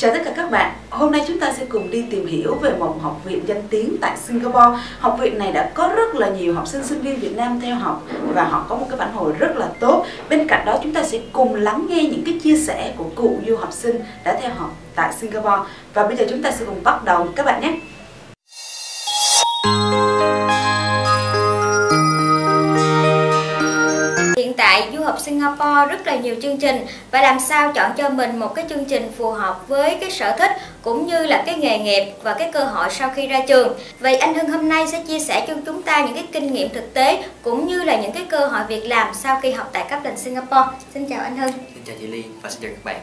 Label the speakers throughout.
Speaker 1: Chào tất cả các bạn, hôm nay chúng ta sẽ cùng đi tìm hiểu về một học viện danh tiếng tại Singapore. Học viện này đã có rất là nhiều học sinh sinh viên Việt Nam theo học và họ có một cái phản hồi rất là tốt. Bên cạnh đó chúng ta sẽ cùng lắng nghe những cái chia sẻ của cụ du học sinh đã theo học tại Singapore. Và bây giờ chúng ta sẽ cùng bắt đầu các bạn nhé.
Speaker 2: Tại du học Singapore rất là nhiều chương trình và làm sao chọn cho mình một cái chương trình phù hợp với cái sở thích cũng như là cái nghề nghiệp và cái cơ hội sau khi ra trường. Vậy anh Hưng hôm nay sẽ chia sẻ cho chúng ta những cái kinh nghiệm thực tế cũng như là những cái cơ hội việc làm sau khi học tại Kaplan Singapore. Xin chào anh Hưng.
Speaker 3: Xin chào chị Ly và xin chào các bạn.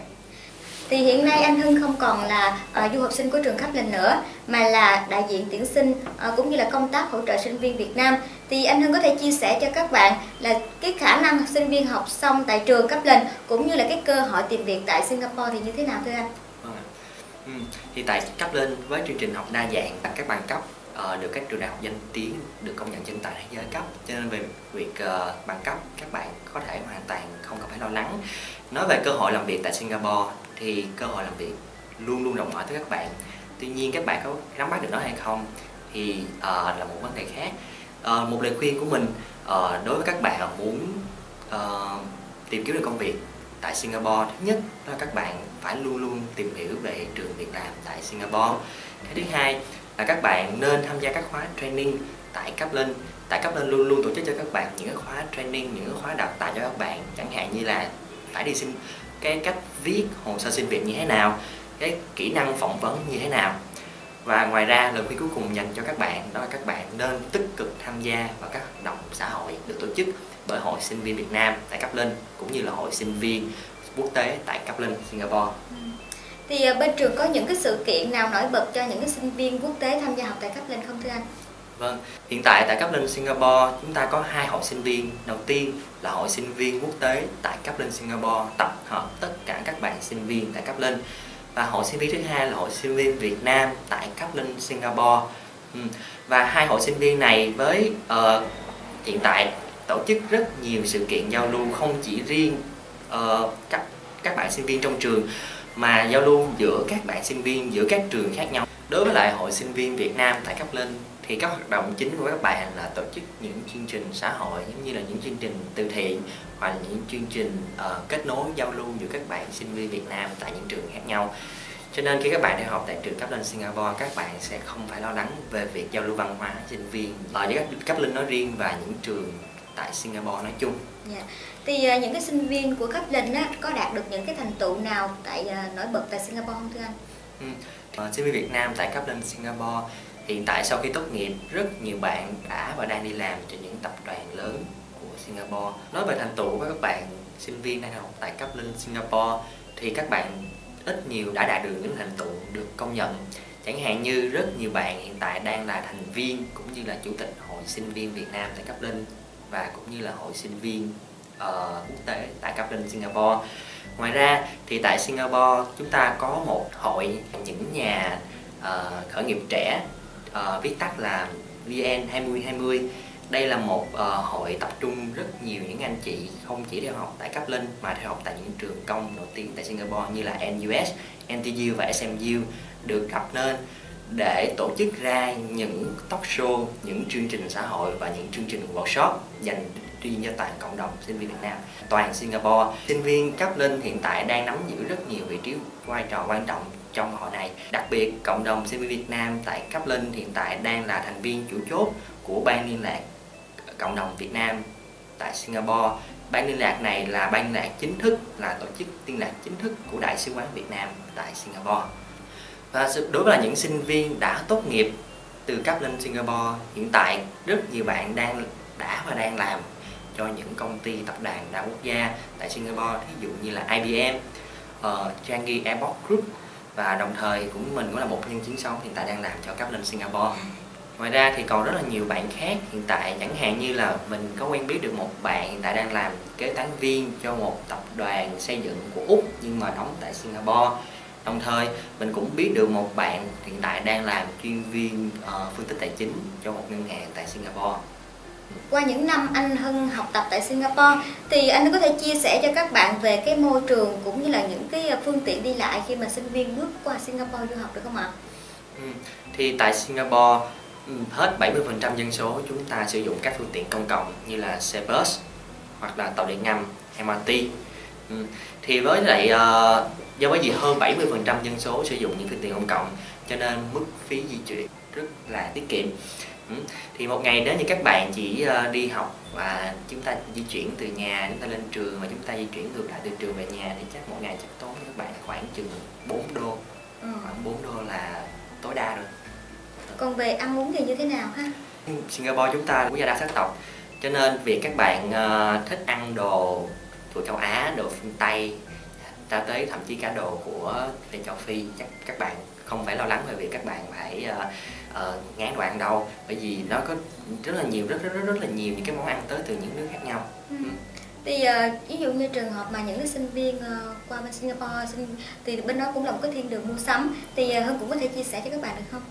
Speaker 2: Thì hiện nay anh Hưng không còn là uh, du học sinh của trường Kaplan nữa mà là đại diện tuyển sinh uh, cũng như là công tác hỗ trợ sinh viên Việt Nam. Thì anh Hưng có thể chia sẻ cho các bạn là cái khả năng sinh viên học xong tại trường cấp lên cũng như là cái cơ hội tìm việc tại Singapore thì như thế nào thưa anh?
Speaker 3: Vâng ừ. Thì tại cấp lên với chương trình học đa dạng và các bằng cấp uh, được các trường đại học danh tiếng được công nhận trên toàn thế giới cấp cho nên về việc uh, bằng cấp các bạn có thể hoàn toàn không cần phải lo lắng nói về cơ hội làm việc tại Singapore thì cơ hội làm việc luôn luôn rộng mở tới các bạn tuy nhiên các bạn có nắm bắt được nó hay không thì uh, là một vấn đề khác Ờ, một lời khuyên của mình à, đối với các bạn muốn à, tìm kiếm được công việc tại Singapore thứ nhất là các bạn phải luôn luôn tìm hiểu về trường việc làm tại Singapore. Cái thứ hai là các bạn nên tham gia các khóa training tại Kaplan. Tại Kaplan luôn luôn tổ chức cho các bạn những khóa training những khóa đào tạo cho các bạn. Chẳng hạn như là phải đi xin cái cách viết hồ sơ xin việc như thế nào cái kỹ năng phỏng vấn như thế nào và ngoài ra lời khuyên cuối cùng dành cho các bạn đó là các bạn nên tích cực tham gia vào các hoạt động xã hội được tổ chức bởi hội sinh viên Việt Nam tại Kaplan cũng như là hội sinh viên quốc tế tại Kaplan Singapore. Ừ.
Speaker 2: Thì à, bên trường có những cái sự kiện nào nổi bật cho những cái sinh viên quốc tế tham gia học tại Kaplan không thưa anh?
Speaker 3: Vâng, hiện tại tại Kaplan Singapore chúng ta có hai hội sinh viên. Đầu tiên là hội sinh viên quốc tế tại Kaplan Singapore tập hợp tất cả các bạn sinh viên tại Kaplan và hội sinh viên thứ hai là hội sinh viên Việt Nam tại Kaplan Singapore. Ừ. Và hai hội sinh viên này với uh, hiện tại tổ chức rất nhiều sự kiện giao lưu không chỉ riêng uh, các các bạn sinh viên trong trường mà giao lưu giữa các bạn sinh viên giữa các trường khác nhau. Đối với lại hội sinh viên Việt Nam tại Kaplan thì các hoạt động chính của các bạn là tổ chức những chương trình xã hội giống như là những chương trình từ thiện hoặc là những chương trình uh, kết nối giao lưu giữa các bạn sinh viên Việt Nam tại những trường khác nhau cho nên khi các bạn theo học tại trường cấp lên Singapore các bạn sẽ không phải lo lắng về việc giao lưu văn hóa sinh viên ở với các cấp lên nói riêng và những trường tại Singapore nói chung.
Speaker 2: Yeah. Dạ. Thì uh, những cái sinh viên của cấp lên á, có đạt được những cái thành tựu nào tại uh, nổi bật tại Singapore không thưa anh?
Speaker 3: Ừ. Uh, sinh viên Việt Nam tại cấp lên Singapore hiện tại sau khi tốt nghiệp rất nhiều bạn đã và đang đi làm cho những tập đoàn lớn của Singapore. Nói về thành tựu của các bạn sinh viên đang học tại cấp lên Singapore thì các bạn ít nhiều đã đạt được những thành tựu được công nhận. Chẳng hạn như rất nhiều bạn hiện tại đang là thành viên cũng như là chủ tịch hội sinh viên Việt Nam tại cấp linh và cũng như là hội sinh viên uh, quốc tế tại cấp linh Singapore. Ngoài ra thì tại Singapore chúng ta có một hội những nhà uh, khởi nghiệp trẻ uh, viết tắt là VN 2020 đây là một uh, hội tập trung rất nhiều những anh chị không chỉ theo học tại cấp linh mà theo học tại những trường công nổi tiếng tại Singapore như là NUS, NTU và SMU được gặp nên để tổ chức ra những talk show, những chương trình xã hội và những chương trình workshop dành riêng cho toàn cộng đồng sinh viên Việt Nam, toàn Singapore. Sinh viên cấp lên hiện tại đang nắm giữ rất nhiều vị trí vai trò quan trọng trong hội này. Đặc biệt, cộng đồng sinh viên Việt Nam tại cấp lên hiện tại đang là thành viên chủ chốt của ban liên lạc cộng đồng Việt Nam tại Singapore. Ban liên lạc này là ban liên lạc chính thức, là tổ chức liên lạc chính thức của Đại sứ quán Việt Nam tại Singapore. Và đối với những sinh viên đã tốt nghiệp từ cấp lên Singapore, hiện tại rất nhiều bạn đang đã và đang làm cho những công ty tập đoàn đa quốc gia tại Singapore, ví dụ như là IBM, uh, ờ, Changi Airport Group. Và đồng thời cũng mình cũng là một nhân chứng sống hiện tại đang làm cho cấp lên Singapore. Ngoài ra thì còn rất là nhiều bạn khác hiện tại chẳng hạn như là mình có quen biết được một bạn hiện tại đang làm kế toán viên cho một tập đoàn xây dựng của úc nhưng mà đóng tại singapore. Đồng thời mình cũng biết được một bạn hiện tại đang làm chuyên viên uh, phân tích tài chính cho một ngân hàng tại singapore
Speaker 2: qua những năm anh Hưng học tập tại Singapore thì anh có thể chia sẻ cho các bạn về cái môi trường cũng như là những cái phương tiện đi lại khi mà sinh viên bước qua Singapore du học được không ạ?
Speaker 3: Ừ. Thì tại Singapore ừ, hết 70% dân số chúng ta sử dụng các phương tiện công cộng như là xe bus hoặc là tàu điện ngầm MRT. Ừ. Thì với lại uh, do bởi vì hơn 70% dân số sử dụng những phương tiện công cộng cho nên mức phí di chuyển rất là tiết kiệm thì một ngày nếu như các bạn chỉ ờ, đi học và chúng ta di chuyển từ nhà chúng ta lên trường và chúng ta di chuyển ngược lại từ trường về nhà thì chắc một ngày chắc tốn các bạn khoảng chừng 4 đô. Ừ. khoảng 4 đô là tối đa rồi
Speaker 2: còn về ăn uống thì như thế nào ha?
Speaker 3: Singapore chúng ta quốc gia đa sắc tộc cho nên việc các bạn uh, thích ăn đồ của châu Á đồ phương Tây ta tới thậm chí cả đồ của châu Phi chắc các bạn không phải lo lắng về việc các bạn phải uh, uh, ngán đồ ăn đâu bởi vì nó có rất là nhiều rất rất rất rất là nhiều những cái món ăn tới từ những nước khác nhau ừ.
Speaker 2: Ừ. thì uh, ví dụ như trường hợp mà những cái sinh viên uh, qua bên Singapore sinh, thì bên đó cũng là một cái thiên đường mua sắm thì uh, Hưng cũng có thể chia sẻ cho các bạn được không?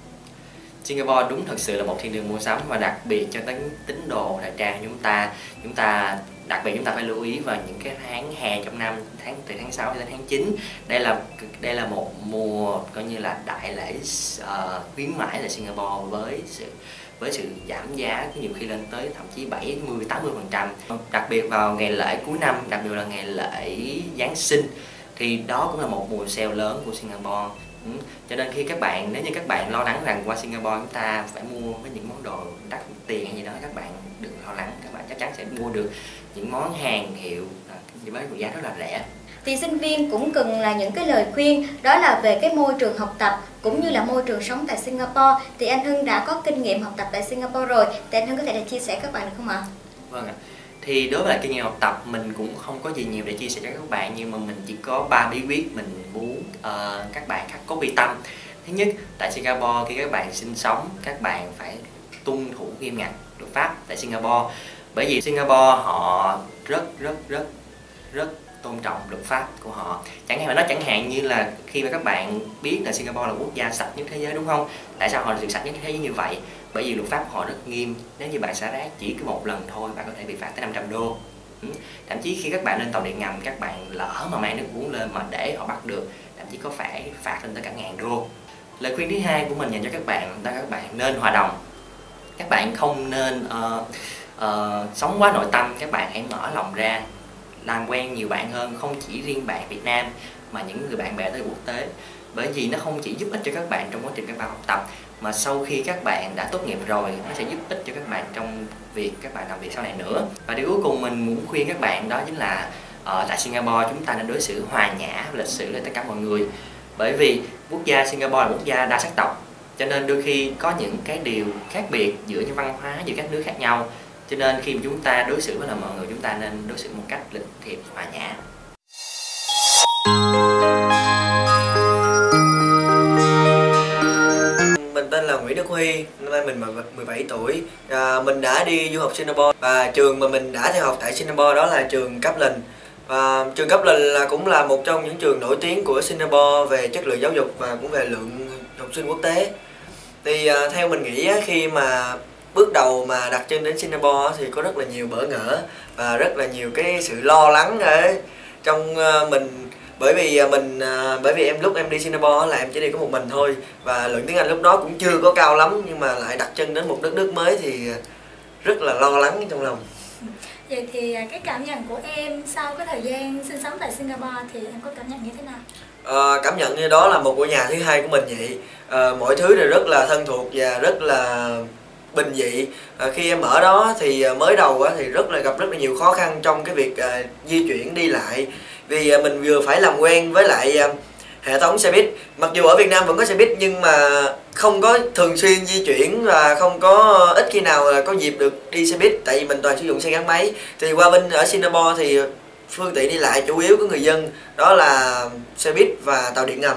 Speaker 3: Singapore đúng thật sự là một thiên đường mua sắm và đặc biệt cho tính tín đồ thời trang chúng ta chúng ta đặc biệt chúng ta phải lưu ý vào những cái tháng hè trong năm tháng từ tháng 6 đến tháng 9 đây là đây là một mùa coi như là đại lễ uh, khuyến mãi tại Singapore với sự với sự giảm giá nhiều khi lên tới thậm chí 70 80 phần trăm. Đặc biệt vào ngày lễ cuối năm đặc biệt là ngày lễ Giáng sinh thì đó cũng là một mùa sale lớn của Singapore. Ừ. cho nên khi các bạn nếu như các bạn lo lắng rằng qua Singapore chúng ta phải mua với những món đồ đắt tiền hay gì đó các bạn đừng lo lắng các bạn chắc chắn sẽ mua được những món hàng hiệu à, với giá rất là rẻ.
Speaker 2: Thì sinh viên cũng cần là những cái lời khuyên đó là về cái môi trường học tập cũng như là môi trường sống tại Singapore. Thì anh Hưng đã có kinh nghiệm học tập tại Singapore rồi thì anh Hưng có thể là chia sẻ các bạn được không ạ?
Speaker 3: Vâng ạ. Thì đối với kinh nghiệm học tập mình cũng không có gì nhiều để chia sẻ cho các bạn nhưng mà mình chỉ có ba bí quyết mình muốn uh, các bạn khác có vi tâm. Thứ nhất tại Singapore khi các bạn sinh sống các bạn phải tuân thủ nghiêm ngặt luật pháp tại Singapore bởi vì Singapore họ rất rất rất rất tôn trọng luật pháp của họ. Chẳng hạn mà nó chẳng hạn như là khi mà các bạn biết là Singapore là quốc gia sạch nhất thế giới đúng không? Tại sao họ được sạch nhất thế giới như vậy? Bởi vì luật pháp của họ rất nghiêm. Nếu như bạn xả rác chỉ có một lần thôi bạn có thể bị phạt tới 500 đô. Ừ. Thậm chí khi các bạn lên tàu điện ngầm các bạn lỡ mà mang nước uống lên mà để họ bắt được thậm chí có phải phạt lên tới cả ngàn đô. Lời khuyên thứ hai của mình dành cho các bạn là các bạn nên hòa đồng. Các bạn không nên uh, uh, sống quá nội tâm các bạn hãy mở lòng ra làm quen nhiều bạn hơn không chỉ riêng bạn Việt Nam mà những người bạn bè tới quốc tế. Bởi vì nó không chỉ giúp ích cho các bạn trong quá trình các bạn học tập mà sau khi các bạn đã tốt nghiệp rồi nó sẽ giúp ích cho các bạn trong việc các bạn làm việc sau này nữa. Và điều cuối cùng mình muốn khuyên các bạn đó chính là ở tại Singapore chúng ta nên đối xử hòa nhã lịch sự với tất cả mọi người. Bởi vì quốc gia Singapore là quốc gia đa sắc tộc cho nên đôi khi có những cái điều khác biệt giữa những văn hóa giữa các nước khác nhau cho nên khi mà chúng ta đối xử với là mọi người chúng ta nên đối xử một cách lịch thiệp hòa nhã
Speaker 4: mình tên là Nguyễn Đức Huy, năm nay mình 17 tuổi. À, mình đã đi du học Singapore và trường mà mình đã theo học tại Singapore đó là trường Kaplan. Và trường Kaplan là cũng là một trong những trường nổi tiếng của Singapore về chất lượng giáo dục và cũng về lượng học sinh quốc tế. Thì à, theo mình nghĩ khi mà bước đầu mà đặt chân đến Singapore thì có rất là nhiều bỡ ngỡ và rất là nhiều cái sự lo lắng ở trong uh, mình. Bởi vì uh, mình uh, bởi vì em lúc em đi Singapore là em chỉ đi có một mình thôi và lượng tiếng Anh lúc đó cũng chưa có cao lắm nhưng mà lại đặt chân đến một đất nước mới thì rất là lo lắng trong lòng.
Speaker 5: Vậy thì cái cảm nhận của em sau cái thời gian sinh sống tại Singapore thì em có cảm nhận như thế nào?
Speaker 4: À, cảm nhận như đó là một ngôi nhà thứ hai của mình vậy. À, mọi thứ đều rất là thân thuộc và rất là bình dị. À, khi em ở đó thì à, mới đầu á, thì rất là gặp rất là nhiều khó khăn trong cái việc à, di chuyển đi lại. Vì à, mình vừa phải làm quen với lại à, hệ thống xe buýt. Mặc dù ở Việt Nam vẫn có xe buýt nhưng mà không có thường xuyên di chuyển và không có à, ít khi nào là có dịp được đi xe buýt tại vì mình toàn sử dụng xe gắn máy. Thì qua bên ở Singapore thì phương tiện đi lại chủ yếu của người dân đó là xe buýt và tàu điện ngầm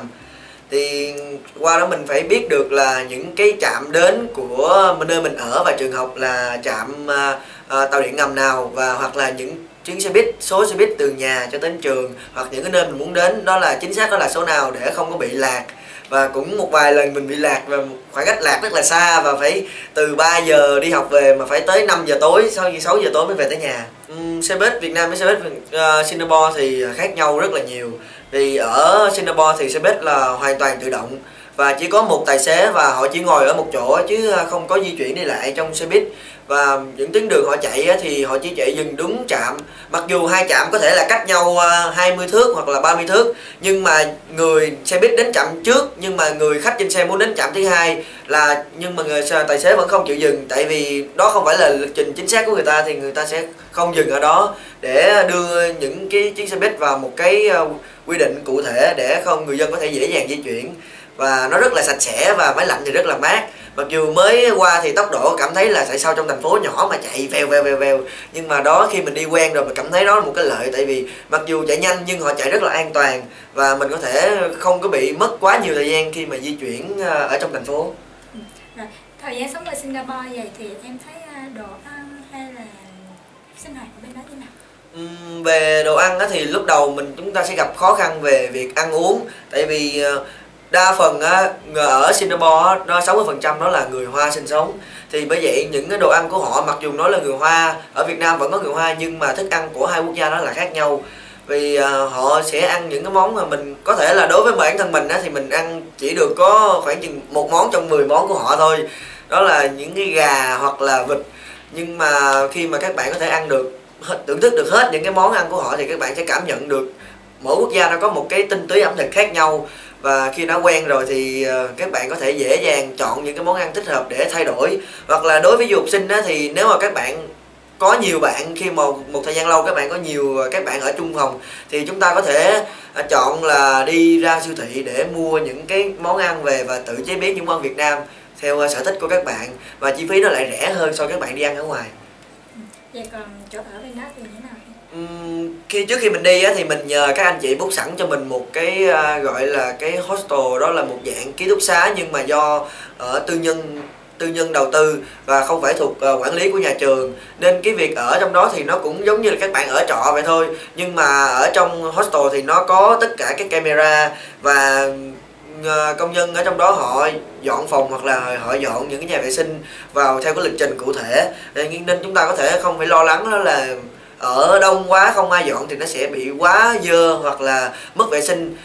Speaker 4: thì qua đó mình phải biết được là những cái trạm đến của nơi mình ở và trường học là trạm uh, uh, tàu điện ngầm nào và hoặc là những chuyến xe buýt số xe buýt từ nhà cho đến trường hoặc những cái nơi mình muốn đến đó là chính xác đó là số nào để không có bị lạc và cũng một vài lần mình bị lạc và khoảng cách lạc rất là xa và phải từ 3 giờ đi học về mà phải tới 5 giờ tối sau khi 6 giờ tối mới về tới nhà. Um, xe buýt Việt Nam với xe buýt uh, ờ, Singapore thì khác nhau rất là nhiều. Vì ở Singapore thì xe buýt là hoàn toàn tự động và chỉ có một tài xế và họ chỉ ngồi ở một chỗ chứ không có di chuyển đi lại trong xe buýt và những tuyến đường họ chạy thì họ chỉ chạy dừng đúng trạm. Mặc dù hai trạm có thể là cách nhau à, 20 thước hoặc là 30 thước, nhưng mà người xe buýt đến trạm trước, nhưng mà người khách trên xe muốn đến trạm thứ hai là, nhưng mà người tài xế vẫn không chịu dừng. Tại vì đó không phải là lịch trình chính xác của người ta, thì người ta sẽ không dừng ở đó để đưa những cái chuyến xe buýt vào một cái à, quy định cụ thể để không người dân có thể dễ dàng di chuyển và nó rất là sạch sẽ và máy lạnh thì rất là mát. Mặc dù mới qua thì tốc độ cảm thấy là tại sao trong thành phố nhỏ mà chạy vèo vèo vèo vèo. Nhưng mà đó khi mình đi quen rồi mình cảm thấy đó là một cái lợi. Tại vì mặc dù chạy nhanh nhưng họ chạy rất là an toàn. Và mình có thể không có bị mất quá nhiều thời gian khi mà di chuyển ờ, ở trong thành phố.
Speaker 5: Ừ. rồi thời gian sống ở Singapore vậy thì em thấy ờ, đồ ăn hay là sinh hoạt ở bên đó như nào?
Speaker 4: Về đồ ăn thì lúc đầu mình chúng ta sẽ gặp khó khăn về việc ăn uống. Tại vì ờ, đa phần á, ở Singapore nó 60% đó là người Hoa sinh sống. Thì bởi vậy những cái đồ ăn của họ mặc dù nói là người Hoa ở Việt Nam vẫn có người Hoa nhưng mà thức ăn của hai quốc gia đó là khác nhau. Vì uh, họ sẽ ăn những cái món mà mình có thể là đối với bản thân mình á, thì mình ăn chỉ được có khoảng chừng một món trong 10 món của họ thôi. Đó là những cái gà hoặc là vịt. Nhưng mà khi mà các bạn có thể ăn được thưởng thức được hết những cái món ăn của họ thì các bạn sẽ cảm nhận được mỗi quốc gia nó có một cái tinh túy ẩm thực khác nhau và khi đã quen rồi thì ờ, các bạn có thể dễ dàng chọn những cái món ăn thích hợp để thay đổi hoặc là đối với du học sinh đó thì nếu mà các bạn có nhiều bạn, khi mà một thời gian lâu các bạn có nhiều ờ, các bạn ở chung phòng, thì chúng ta có thể ờ, chọn là đi ra siêu thị để mua những cái món ăn về và tự chế biến những món Việt Nam theo sở thích của các bạn và chi phí nó lại rẻ hơn so với các bạn đi ăn ở ngoài.
Speaker 5: Vậy còn chỗ ở bên đó thì như thế nào?
Speaker 4: Khi trước khi mình đi á, thì mình nhờ các anh chị bút sẵn cho mình một cái uh, gọi là cái hostel đó là một dạng ký túc xá nhưng mà do ở tư nhân tư nhân đầu tư và không phải thuộc uh, quản lý của nhà trường. Nên cái việc ở trong đó thì nó cũng giống như là các bạn ở trọ vậy thôi nhưng mà ở trong hostel thì nó có tất cả các camera và uh, công nhân ở trong đó họ dọn phòng hoặc là họ dọn những cái nhà vệ sinh vào theo cái lịch trình cụ thể. Nên chúng ta có thể không phải lo lắng đó là ở đông quá không ai dọn thì nó sẽ bị quá dơ hoặc là mất vệ sinh.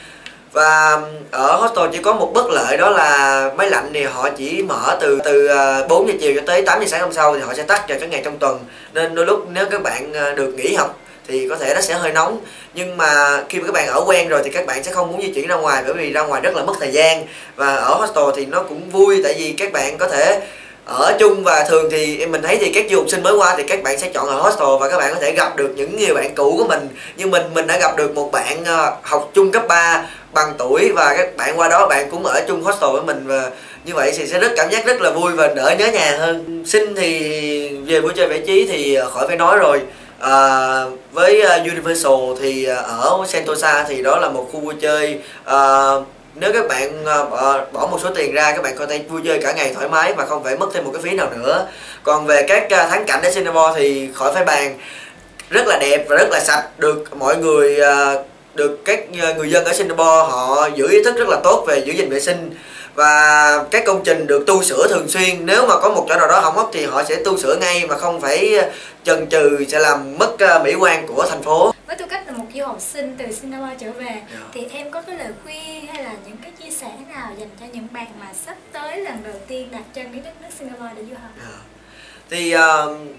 Speaker 4: Và ở hostel chỉ có một bất lợi đó là máy lạnh thì họ chỉ mở từ từ ờ, 4 giờ chiều cho tới 8 giờ sáng hôm sau thì họ sẽ tắt vào các ngày trong tuần. Nên đôi lúc nếu các bạn ờ, được nghỉ học thì có thể nó sẽ hơi nóng. Nhưng mà khi mà các bạn ở quen rồi thì các bạn sẽ không muốn di chuyển ra ngoài bởi vì ra ngoài rất là mất thời gian. Và ở hostel thì nó cũng vui tại vì các bạn có thể ở chung và thường thì mình thấy thì các du học sinh mới qua thì các bạn sẽ chọn ở hostel và các bạn có thể gặp được những người bạn cũ của mình. Nhưng mình mình đã gặp được một bạn ờ, học chung cấp 3 bằng tuổi và các bạn qua đó bạn cũng ở chung hostel với mình và như vậy thì sẽ rất cảm giác rất là vui và đỡ nhớ nhà hơn. Sinh thì về buổi chơi giải trí thì ờ, khỏi phải nói rồi. À, với Universal thì ở Sentosa thì đó là một khu vui chơi à, nếu các bạn ờ, bỏ một số tiền ra các bạn có thể vui chơi cả ngày thoải mái và không phải mất thêm một cái phí nào nữa. Còn về các ờ, thắng cảnh ở Singapore thì khỏi phải bàn. Rất là đẹp và rất là sạch được mọi người ờ, được các ờ, người dân ở Singapore họ giữ ý thức rất là tốt về giữ gìn vệ sinh. Và các công trình được tu sửa thường xuyên nếu mà có một chỗ nào đó hỏng hóc thì họ sẽ tu sửa ngay mà không phải chần chừ sẽ làm mất mỹ quan của thành phố
Speaker 5: với tư cách là một du học sinh từ Singapore trở về yeah. Dạ. thì em có cái lời khuyên hay là những cái chia sẻ nào dành cho những bạn mà sắp tới lần đầu tiên đặt chân đến đất nước Singapore để du học yeah. Dạ.
Speaker 4: thì uh,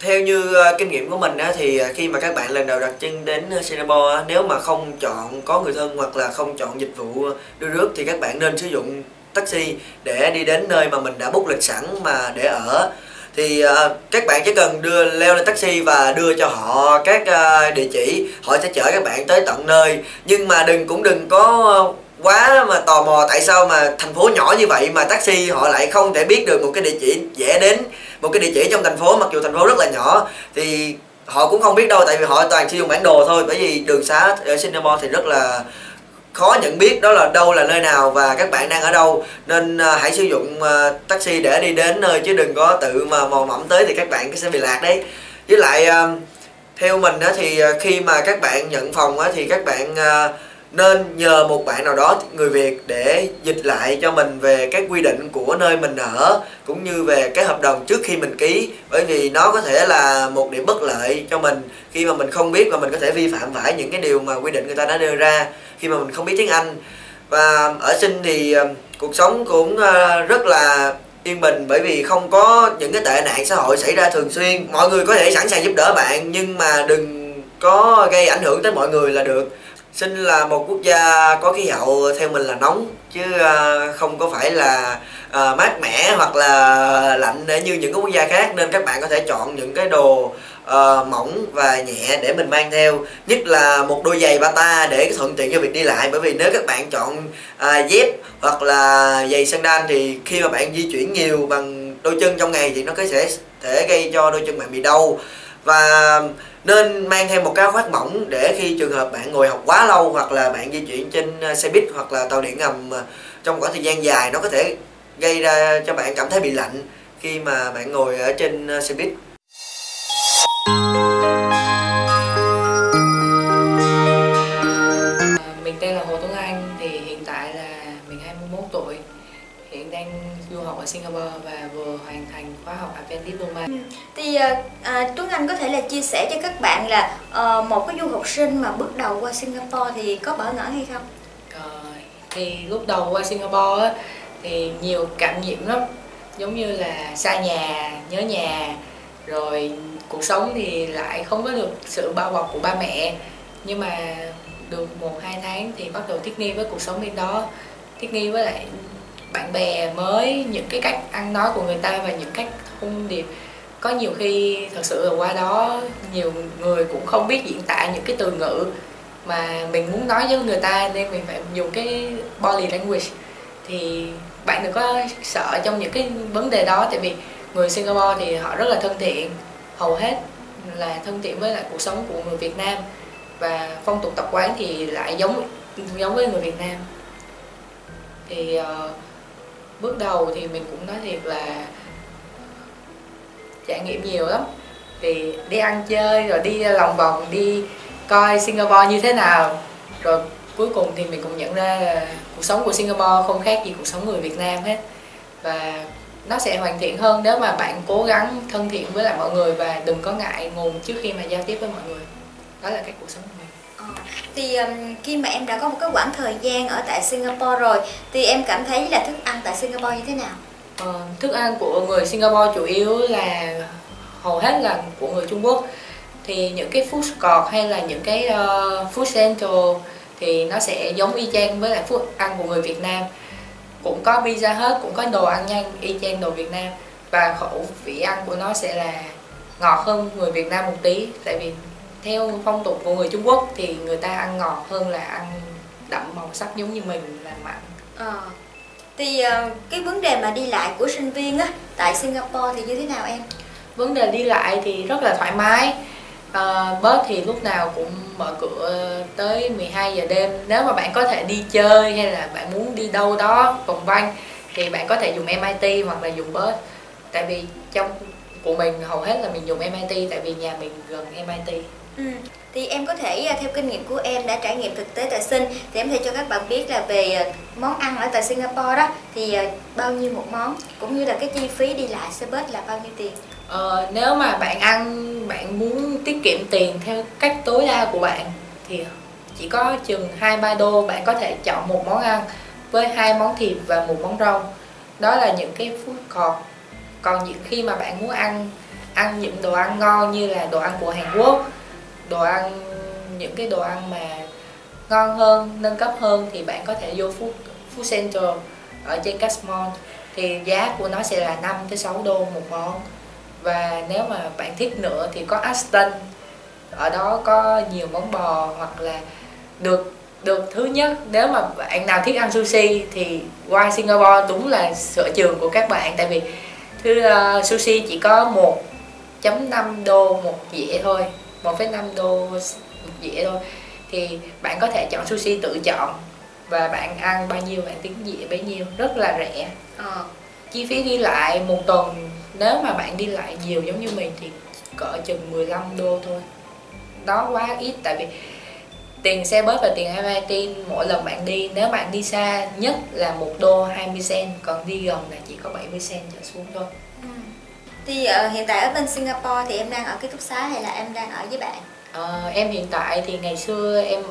Speaker 4: theo như uh, kinh nghiệm của mình á, thì uh, khi mà các bạn lần đầu đặt chân đến Singapore á, nếu mà không chọn có người thân hoặc là không chọn dịch vụ đưa rước thì các bạn nên sử dụng taxi để đi đến nơi mà mình đã book lịch sẵn mà để ở thì uh, các bạn chỉ cần đưa leo lên taxi và đưa cho họ các uh, địa chỉ. Họ sẽ chở các bạn tới tận nơi. Nhưng mà đừng cũng đừng có quá mà tò mò tại sao mà thành phố nhỏ như vậy mà taxi họ lại không thể biết được một cái địa chỉ dễ đến một cái địa chỉ trong thành phố mặc dù thành phố rất là nhỏ. Thì họ cũng không biết đâu tại vì họ toàn sử dụng bản đồ thôi. Bởi vì đường xá ở Singapore thì rất là khó nhận biết đó là đâu là nơi nào và các bạn đang ở đâu. Nên à, hãy sử dụng à, taxi để đi đến nơi chứ đừng có tự mà mò mẫm tới thì các bạn sẽ bị lạc đấy. Với lại à, theo mình á, thì khi mà các bạn nhận phòng á, thì các bạn nên nhờ một bạn nào đó, người Việt, để dịch lại cho mình về các quy định của nơi mình ở, cũng như về cái hợp đồng trước khi mình ký. Bởi vì nó có thể là một điểm bất lợi cho mình khi mà mình không biết và mình có thể vi phạm phải những cái điều mà quy định người ta đã đưa ra khi mà mình không biết tiếng Anh. Và ở sinh thì cuộc sống cũng ờ, rất là yên bình bởi vì không có những cái tệ nạn xã hội xảy ra thường xuyên. Mọi người có thể sẵn sàng giúp đỡ bạn, nhưng mà đừng có gây ảnh hưởng tới mọi người là được sinh là một quốc gia có khí hậu theo mình là nóng chứ à, không có phải là à, mát mẻ hoặc là lạnh như những cái quốc gia khác. Nên các bạn có thể chọn những cái đồ uh, mỏng và nhẹ để mình mang theo. Nhất là một đôi giày bata để thuận tiện cho việc đi lại. Bởi vì nếu các bạn chọn uh, dép hoặc là giày sandal thì khi mà bạn di chuyển nhiều bằng đôi chân trong ngày thì nó có sẽ thể gây cho đôi chân bạn bị đau và nên mang theo một cái áo khoác mỏng để khi trường hợp bạn ngồi học quá lâu hoặc là bạn di chuyển trên ờ, xe buýt hoặc là tàu điện ngầm ờ, trong khoảng thời gian dài, nó có thể gây ra cho bạn cảm thấy bị lạnh khi mà bạn ngồi ở trên ờ, xe buýt.
Speaker 6: Thành khóa học
Speaker 2: Thì ờ, à, Tuấn Anh có thể là chia sẻ cho các bạn là à, một cái du học sinh mà bước đầu qua Singapore thì có bỡ ngỡ hay không?
Speaker 6: rồi thì lúc đầu qua Singapore á, thì nhiều cảm nghiệm lắm. Giống như là xa nhà, nhớ nhà rồi cuộc sống thì lại không có được sự bao bọc của ba mẹ. Nhưng mà được một hai tháng thì bắt đầu thích nghi với cuộc sống bên đó. Thích nghi với lại bạn bè mới những cái cách ăn nói của người ta và những cách thông điệp có nhiều khi thật sự là qua đó nhiều người cũng không biết diễn tả những cái từ ngữ mà mình muốn nói với người ta nên mình phải dùng cái body language. Thì bạn đừng có sợ trong những cái vấn đề đó tại vì người Singapore thì họ rất là thân thiện hầu hết là thân thiện với lại cuộc sống của người Việt Nam và phong tục tập quán thì lại giống giống với người Việt Nam. Thì uh, bước đầu thì mình cũng nói thiệt là trải nghiệm nhiều lắm. Thì đi ăn chơi rồi đi lòng vòng, đi coi Singapore như thế nào. Rồi cuối cùng thì mình cũng nhận ra là cuộc sống của Singapore không khác gì cuộc sống người Việt Nam hết. Và nó sẽ hoàn thiện hơn nếu mà bạn cố gắng thân thiện với lại mọi người và đừng có ngại ngùng trước khi mà giao tiếp với mọi người. Đó là cái cuộc sống
Speaker 2: thì um, khi mà em đã có một cái quãng thời gian ở tại Singapore rồi thì em cảm thấy là thức ăn tại Singapore như thế nào?
Speaker 6: Ờ, thức ăn của người Singapore chủ yếu là hầu hết là của người Trung Quốc. Thì những cái food court hay là những cái uh, food center thì nó sẽ giống y chang với lại food ăn của người Việt Nam. Cũng có pizza hết cũng có đồ ăn nhanh y chang đồ Việt Nam. Và khẩu vị ăn của nó sẽ là ngọt hơn người Việt Nam một tí tại vì theo phong tục của người Trung Quốc thì người ta ăn ngọt hơn là ăn đậm màu sắc giống như mình là mặn.
Speaker 2: À, thì uh, cái vấn đề mà đi lại của sinh viên á tại Singapore thì như thế nào em?
Speaker 6: Vấn đề đi lại thì rất là thoải mái. Uh, bus thì lúc nào cũng mở cửa tới 12 giờ đêm. Nếu mà bạn có thể đi chơi hay là bạn muốn đi đâu đó vòng quanh thì bạn có thể dùng MIT hoặc là dùng bus. Tại vì trong của mình hầu hết là mình dùng MIT tại vì nhà mình gần MIT
Speaker 2: Ừ. Thì em có thể à, theo kinh nghiệm của em đã trải nghiệm thực tế tại Sinh thì em thể cho các bạn biết là về à, món ăn ở tại Singapore đó thì à, bao nhiêu một món cũng như là cái chi phí đi lại xe bus là bao nhiêu tiền.
Speaker 6: Ờ, nếu mà bạn ăn bạn muốn tiết kiệm tiền theo cách tối đa của bạn thì chỉ có chừng 2-3 đô bạn có thể chọn một món ăn với hai món thịt và một món rau đó là những cái food court còn những khi mà bạn muốn ăn ăn những đồ ăn ngon như là đồ ăn của Hàn Quốc đồ ăn những cái đồ ăn mà ngon hơn nâng cấp hơn thì bạn có thể vô food food center ở trên Casmon thì giá của nó sẽ là 5 tới 6 đô một món. Và nếu mà bạn thích nữa thì có Aston. Ở đó có nhiều món bò hoặc là được được thứ nhất. Nếu mà bạn nào thích ăn sushi thì qua Singapore đúng là sở trường của các bạn. Tại vì thứ uh, sushi chỉ có 1.5 đô một dĩa thôi. 1,5 đô một dĩa thôi. Thì bạn có thể chọn sushi tự chọn và bạn ăn bao nhiêu bạn tính dĩa bấy nhiêu. Rất là rẻ. À. chi phí đi lại một tuần nếu mà bạn đi lại nhiều giống như mình thì cỡ chừng 15 đô thôi. Đó quá ít tại vì tiền xe bus và tiền MIT mỗi lần bạn đi nếu bạn đi xa nhất là một đô 20 cent còn đi gần là chỉ có 70 cent trở xuống thôi.
Speaker 2: Ừ. Thì uh, hiện tại ở bên Singapore thì em đang ở ký túc xá hay là em đang ở với bạn?
Speaker 6: Ờ, em hiện tại thì ngày xưa em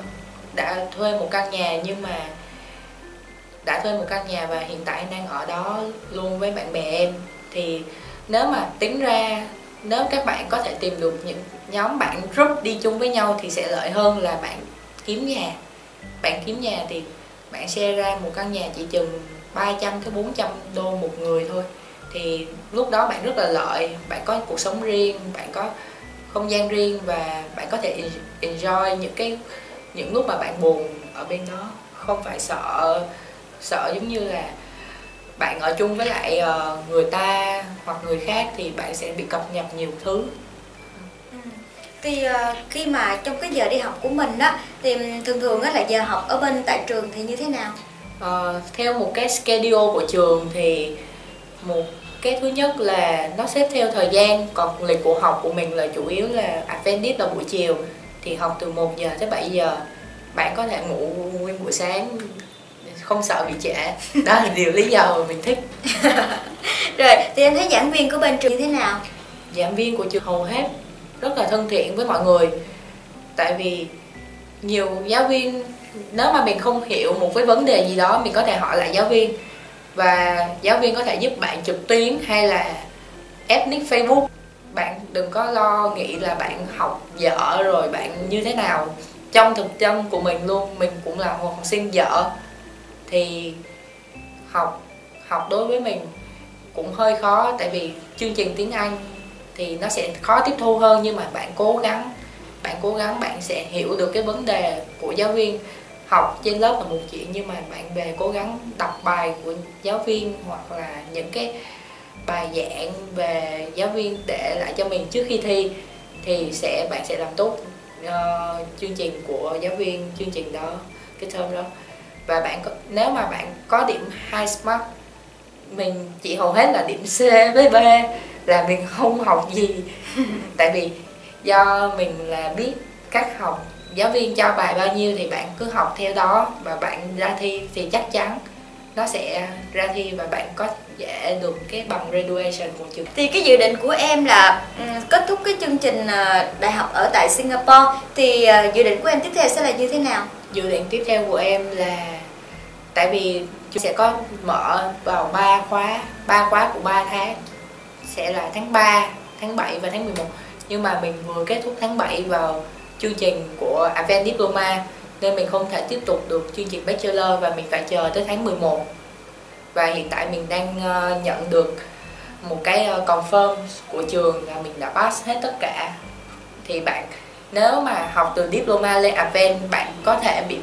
Speaker 6: đã thuê một căn nhà nhưng mà đã thuê một căn nhà và hiện tại em đang ở đó luôn với bạn bè em. Thì nếu mà tính ra nếu các bạn có thể tìm được những nhóm bạn group đi chung với nhau thì sẽ lợi hơn là bạn kiếm nhà. Bạn kiếm nhà thì bạn share ra một căn nhà chỉ chừng 300 tới 400 đô một người thôi thì lúc đó bạn rất là lợi bạn có cuộc sống riêng bạn có không gian riêng và bạn có thể enjoy những cái những lúc mà bạn buồn ở bên đó không phải sợ sợ giống như là bạn ở chung với lại ờ, người ta hoặc người khác thì bạn sẽ bị cập nhật nhiều thứ
Speaker 2: Ừ. Thì ờ, khi mà trong cái giờ đi học của mình đó thì thường thường á là giờ học ở bên tại trường thì như thế nào?
Speaker 6: Ờ, theo một cái schedule của trường thì một cái thứ nhất là nó xếp theo thời gian còn lịch của học của mình là chủ yếu là Adventist là buổi chiều thì học từ 1 giờ tới 7 giờ. Bạn có thể ngủ nguyên buổi sáng không sợ bị trễ. Đó là điều lý do mà mình thích.
Speaker 2: Rồi thì em thấy giảng viên của bên trường như thế nào?
Speaker 6: giảng viên của trường hầu hết rất là thân thiện với mọi người. Tại vì nhiều giáo viên nếu mà mình không hiểu một cái vấn đề gì đó mình có thể hỏi lại giáo viên và giáo viên có thể giúp bạn trực tuyến hay là ethnic facebook. Bạn đừng có lo nghĩ là bạn học dở rồi bạn như thế nào. Trong thực chân của mình luôn, mình cũng là một học sinh dở. Thì học học đối với mình cũng hơi khó, tại vì chương trình tiếng Anh thì nó sẽ khó tiếp thu hơn, nhưng mà bạn cố gắng, bạn cố gắng bạn sẽ hiểu được cái vấn đề của giáo viên học trên lớp là một chuyện nhưng mà bạn về cố gắng đọc bài của giáo viên hoặc là những cái bài giảng về giáo viên để lại cho mình trước khi thi thì sẽ bạn sẽ làm tốt ờ, chương trình của giáo viên chương trình đó cái term đó. Và bạn có, nếu mà bạn có điểm high smart mình chỉ hầu hết là điểm C với B là mình không học gì. Tại vì do mình là biết cách học giáo viên cho bài bao nhiêu thì bạn cứ học theo đó và bạn ra thi thì chắc chắn nó sẽ ra thi và bạn có dễ được cái bằng graduation của trường.
Speaker 2: Thì cái dự định của em là ừ, kết thúc cái chương trình ờ, đại học ở tại Singapore. Thì ờ, dự định của em tiếp theo sẽ là như thế nào?
Speaker 6: dự định tiếp theo của em là tại vì sẽ có mở vào 3 khóa ba khóa của 3 tháng. Sẽ là tháng 3, tháng 7 và tháng 11 nhưng mà mình vừa kết thúc tháng 7 vào chương trình của Advanced Diploma, nên mình không thể tiếp tục được chương trình Bachelor và mình phải chờ tới tháng 11 và hiện tại mình đang ờ, nhận được một cái ờ, confirm của trường là mình đã pass hết tất cả. Thì bạn, nếu mà học từ diploma lên advanced bạn có thể bị,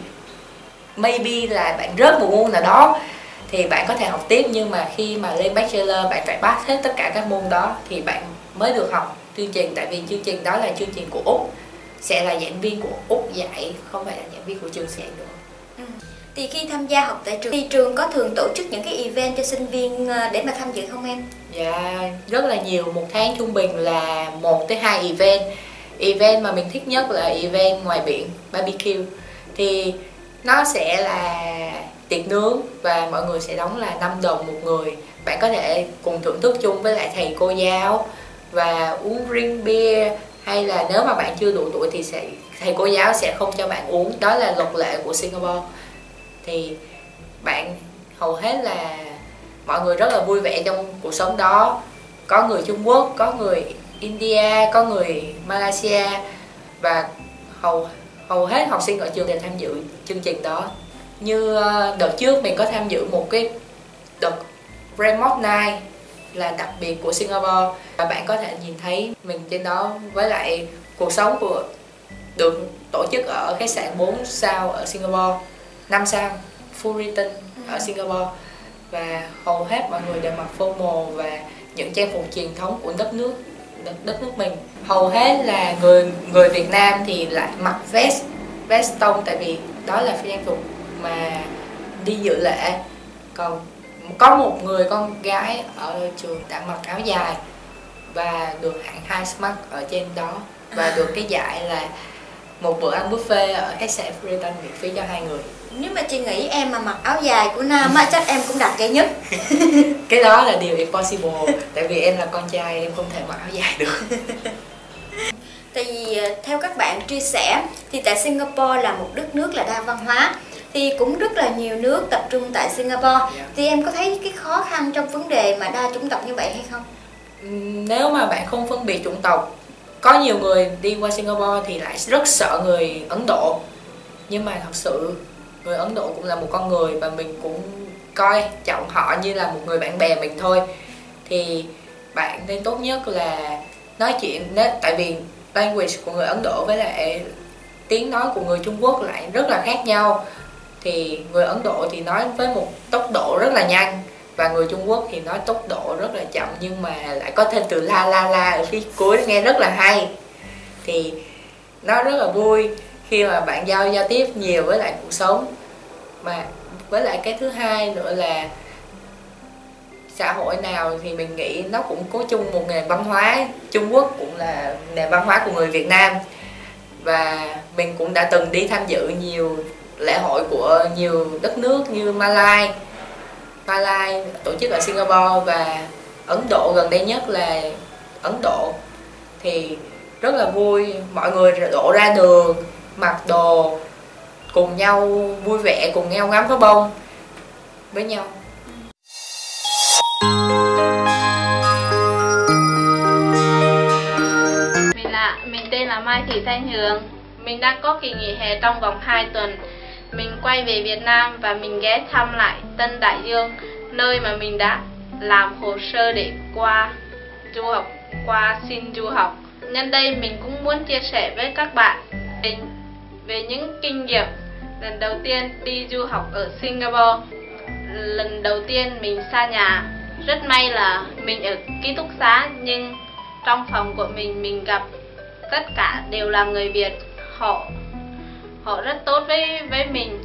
Speaker 6: maybe là bạn rớt một môn nào đó, thì bạn có thể học tiếp. Nhưng mà khi mà lên bachelor bạn phải pass hết tất cả các môn đó thì bạn mới được học chương trình. Tại vì chương trình đó là chương trình của úc sẽ là giảng viên của úc dạy không phải là giảng viên của trường sẽ nữa
Speaker 2: Thì khi tham gia học tại trường thì trường có thường tổ chức những cái event cho sinh viên ờ, để mà tham dự không em?
Speaker 6: Dạ, rất là nhiều. Một tháng trung bình là 1 tới 2 event. Event mà mình thích nhất là event ngoài biển, barbecue. Thì nó sẽ là tiệc nướng và mọi người sẽ đóng là 5 đồng một người. Bạn có thể cùng thưởng thức chung với lại thầy cô giáo và uống drink beer hay là nếu mà bạn chưa đủ tuổi thì sẽ, thầy cô giáo sẽ không cho bạn uống. Đó là luật lệ của Singapore. Thì bạn hầu hết là, mọi người rất là vui vẻ trong cuộc sống đó có người Trung Quốc, có người India, có người Malaysia và hầu hầu hết học sinh ở trường đều tham dự chương trình đó như ờ, đợt trước mình có tham dự một cái đợt Remote Night là đặc biệt của Singapore. Và bạn có thể nhìn thấy mình trên đó với lại cuộc sống của được tổ chức ở khách sạn 4 sao ở Singapore 5 sao Fullerton ở Singapore. Và hầu hết mọi người đều mặc formal và những trang phục truyền thống của đất nước đất, đất nước mình. Hầu hết là người người Việt Nam thì lại mặc vest vest tông tại vì đó là trang phục mà đi dự lễ. Còn có một người con gái ở trường đã mặc áo dài và được hạng hai smart ở trên đó. Và được cái giải là một bữa ăn buffet ở khách sạn Freeton miễn phí cho hai người.
Speaker 2: Nếu mà chị nghĩ em mà mặc áo dài của nam á chắc em cũng đặt giải nhất.
Speaker 6: Cái đó là điều impossible tại vì em là con trai em không thể mặc áo dài được.
Speaker 2: Tại vì ờ, theo các bạn chia sẻ thì tại Singapore là một đất nước là đa văn hóa thì cũng rất là nhiều nước tập trung tại Singapore.
Speaker 6: Dạ.
Speaker 2: thì em có thấy cái khó khăn trong vấn đề mà đa chủng tộc như vậy hay không?
Speaker 6: Nếu mà bạn không phân biệt chủng tộc có nhiều người đi qua Singapore thì lại rất sợ người Ấn Độ. Nhưng mà thật sự người Ấn Độ cũng là một con người và mình cũng coi trọng họ như là một người bạn bè mình thôi. Thì bạn nên tốt nhất là nói chuyện tại vì language của người Ấn Độ với lại tiếng nói của người Trung Quốc lại rất là khác nhau thì người Ấn Độ thì nói với một tốc độ rất là nhanh, và người Trung Quốc thì nói tốc độ rất là chậm, nhưng mà lại có thêm từ la la la ở phía cuối nghe rất là hay. Thì nó rất là vui khi mà bạn giao giao tiếp nhiều với lại cuộc sống. Mà với lại cái thứ hai nữa là xã hội nào thì mình nghĩ nó cũng có chung một nền văn hóa. Trung Quốc cũng là nền văn hóa của người Việt Nam, và mình cũng đã từng đi tham dự nhiều lễ hội của nhiều đất nước như Malai Malai tổ chức ở Singapore và Ấn Độ gần đây nhất là Ấn Độ thì rất là vui, mọi người đổ ra đường, mặc đồ, cùng nhau vui vẻ, cùng nhau ngắm pháo bông với nhau
Speaker 7: Mình là mình tên là Mai Thị Thanh Hường. Mình đang có kỳ nghỉ hè trong vòng 2 tuần. Mình quay về Việt Nam và mình ghé thăm lại Tân Đại Dương, nơi mà mình đã làm hồ sơ để qua du học, qua xin du học. Nhân đây mình cũng muốn chia sẻ với các bạn về, về những kinh nghiệm lần đầu tiên đi du học ở Singapore. Lần đầu tiên mình xa nhà, rất may là mình ở ký túc xá nhưng trong phòng của mình mình gặp tất cả đều là người Việt họ họ rất tốt với với mình.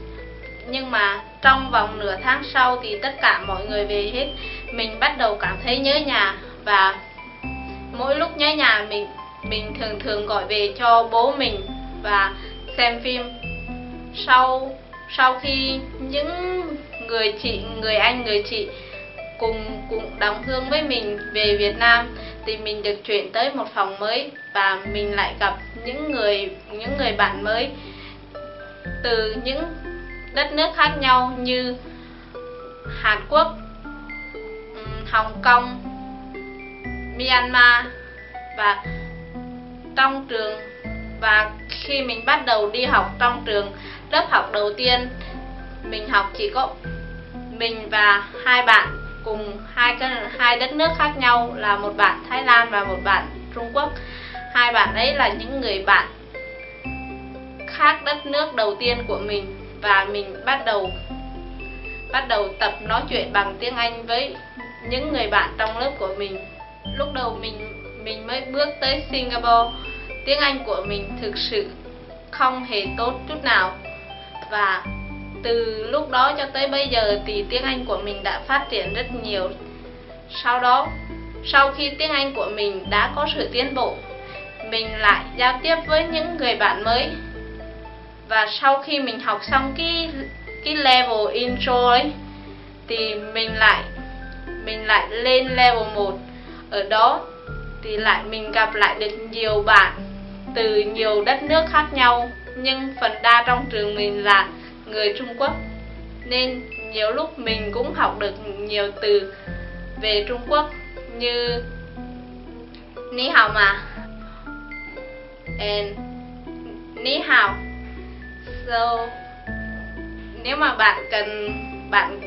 Speaker 7: Nhưng mà trong vòng nửa tháng sau thì tất cả mọi người về hết. Mình bắt đầu cảm thấy nhớ nhà và mỗi lúc nhớ nhà mình mình thường thường gọi về cho bố mình và xem phim. Sau sau khi những người chị, người anh, người chị cùng cùng đóng hương với mình về Việt Nam thì mình được chuyển tới một phòng mới và mình lại gặp những người những người bạn mới từ những đất nước khác nhau như Hàn Quốc, Hồng Kông, Myanmar và trong trường và khi mình bắt đầu đi học trong trường lớp học đầu tiên mình học chỉ có mình và hai bạn cùng hai cái hai đất nước khác nhau là một bạn Thái Lan và một bạn Trung Quốc. Hai bạn ấy là những người bạn khác đất nước đầu tiên của mình và mình bắt đầu bắt đầu tập nói chuyện bằng tiếng Anh với những người bạn trong lớp của mình. Lúc đầu mình mình mới bước tới Singapore, tiếng Anh của mình thực sự không hề tốt chút nào và từ lúc đó cho tới bây giờ thì tiếng Anh của mình đã phát triển rất nhiều. Sau đó, sau khi tiếng Anh của mình đã có sự tiến bộ, mình lại giao tiếp với những người bạn mới. Và sau khi mình học xong cái cái level intro ấy thì mình lại mình lại lên level 1. Ở đó thì lại mình gặp lại được nhiều bạn từ nhiều đất nước khác nhau, nhưng phần đa trong trường mình là người Trung Quốc nên nhiều lúc mình cũng học được nhiều từ về Trung Quốc như Ni hao mà and Ni hao so nếu mà bạn cần, bạn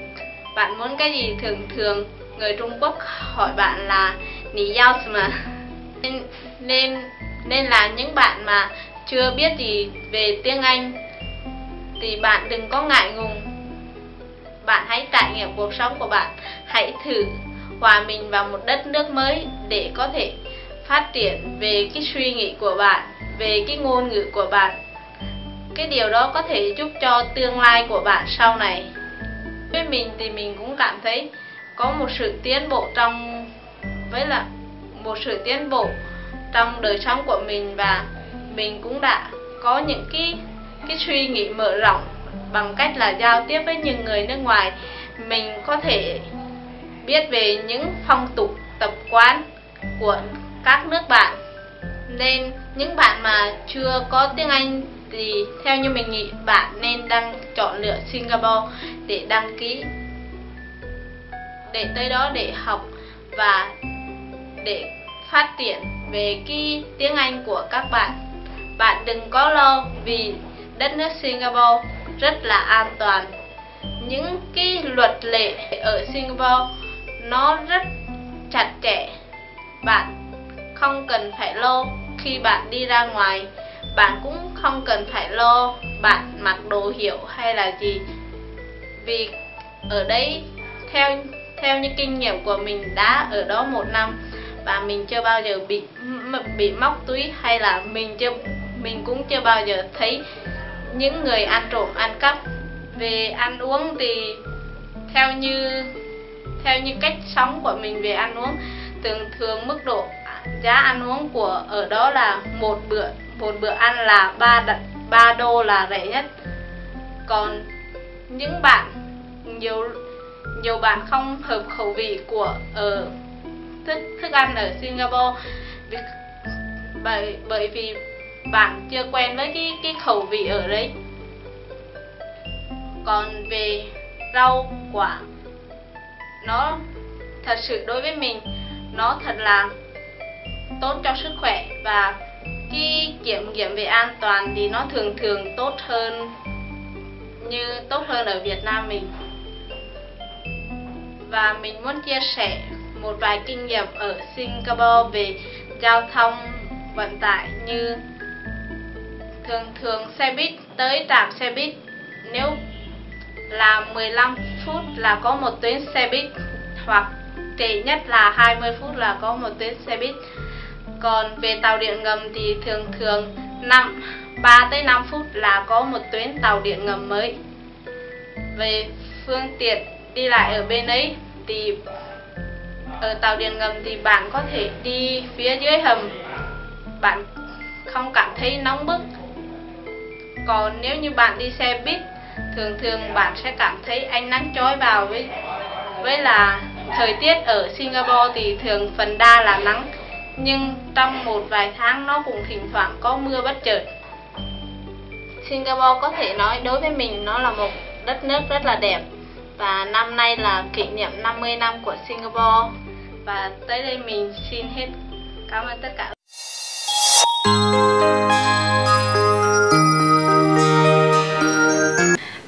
Speaker 7: bạn muốn cái gì thường thường, người Trung Quốc hỏi bạn là Ni yao mà. Nên nên nên là những bạn mà chưa biết gì về tiếng Anh, thì bạn đừng có ngại ngùng. Bạn hãy trải nghiệm cuộc sống của bạn, hãy thử hòa mình vào một đất nước mới để có thể phát triển về cái suy nghĩ của bạn, về cái ngôn ngữ của bạn cái điều đó có thể giúp cho tương lai của bạn sau này. Với mình thì mình cũng cảm thấy có một sự tiến bộ trong, với là một sự tiến bộ trong đời sống của mình và mình cũng đã có những cái cái suy nghĩ mở rộng bằng cách là giao tiếp với những người nước ngoài. Mình có thể biết về những phong tục, tập quán của các nước bạn. Nên những bạn mà chưa có tiếng Anh thì theo như mình nghĩ, bạn nên đăng chọn lựa Singapore để đăng ký, để tới đó để học và để phát triển về cái tiếng Anh của các bạn. Bạn đừng có lo vì đất nước Singapore rất là an toàn. Những cái luật lệ ở Singapore nó rất chặt chẽ. Bạn không cần phải lo khi bạn đi ra ngoài. Bạn cũng không cần phải lo bạn mặc đồ hiệu hay là gì. Vì ở đây, theo theo những kinh nghiệm của mình đã ở đó một năm và mình chưa bao giờ bị bị móc túi hay là mình chưa, mình cũng chưa bao giờ thấy những người ăn trộm, ăn cắp về ăn uống thì theo như theo như cách sống của mình về ăn uống, thường thường mức độ giá ăn uống của ở đó là một bữa một bữa ăn là ba ba đô là rẻ nhất. Còn những bạn, nhiều nhiều bạn không hợp khẩu vị của ở thức thức ăn ở Singapore. Bởi bởi vì bạn chưa quen với cái cái khẩu vị ở đấy. Còn về rau quả, nó thật sự đối với mình, nó thật là tốt cho sức khỏe và cái kiểm nghiệm về an toàn thì nó thường thường tốt hơn như tốt hơn ở Việt Nam mình. Và mình muốn chia sẻ một vài kinh nghiệm ở Singapore về giao thông vận tải như thường thường xe buýt, tới trạm xe buýt nếu là 15 phút là có một tuyến xe buýt hoặc trễ nhất là 20 phút là có một tuyến xe buýt còn về tàu điện ngầm thì thường thường 5 3 tới 5 phút là có một tuyến tàu điện ngầm mới. Về phương tiện đi lại ở bên ấy thì ở tàu điện ngầm thì bạn có thể đi phía dưới hầm. Bạn không cảm thấy nóng bức. Còn nếu như bạn đi xe buýt, thường thường bạn sẽ cảm thấy ánh nắng chói vào với với là thời tiết ở Singapore thì thường phần đa là nắng nhưng trong một vài tháng nó cũng thỉnh thoảng có mưa bất chợt. Singapore có thể nói đối với mình nó là một đất nước rất là đẹp. Và năm nay là kỷ niệm 50 năm của Singapore. Và tới đây mình xin hết. Cảm ơn tất cả.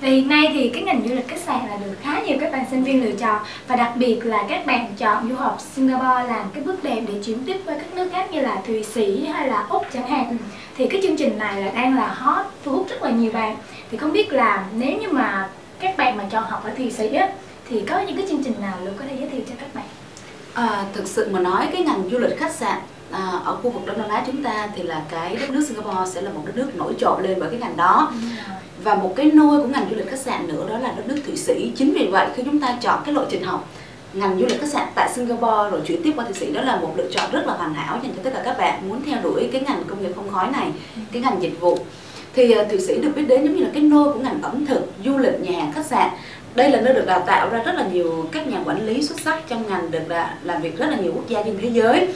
Speaker 5: Hiện nay thì cái ngành du lịch khách sạn là được khá nhiều các bạn sinh viên lựa chọn và đặc biệt là các bạn chọn du học Singapore làm cái bước đệm để chuyển tiếp với các nước khác như là Thụy Sĩ hay là Úc chẳng hạn. Thì cái chương trình này là đang là hot thu hút rất là nhiều bạn. Thì không biết là nếu như mà các bạn mà chọn học ở Thụy Sĩ á thì có những cái chương trình nào Lưu có thể giới thiệu cho các bạn?
Speaker 1: À, thực sự mà nói cái ngành du lịch khách sạn à, ở khu vực Đông Nam Á chúng ta thì là cái đất nước Singapore sẽ là một đất nước nổi trội lên bởi cái ngành đó và một cái nôi của ngành du lịch khách sạn nữa đó là đất nước Thụy Sĩ. Chính vì vậy khi chúng ta chọn cái lộ trình học ngành du lịch khách sạn tại Singapore rồi chuyển tiếp qua Thụy Sĩ đó là một lựa chọn rất là hoàn hảo dành cho tất cả các bạn muốn theo đuổi cái ngành công nghiệp không khói này cái ngành dịch vụ. Thì uh, Thụy Sĩ được biết đến giống như là cái nôi của ngành ẩm thực du lịch nhà hàng khách sạn. Đây là nơi được đào tạo ra rất là nhiều các nhà quản lý xuất sắc trong ngành được là, làm việc rất là nhiều quốc gia trên thế giới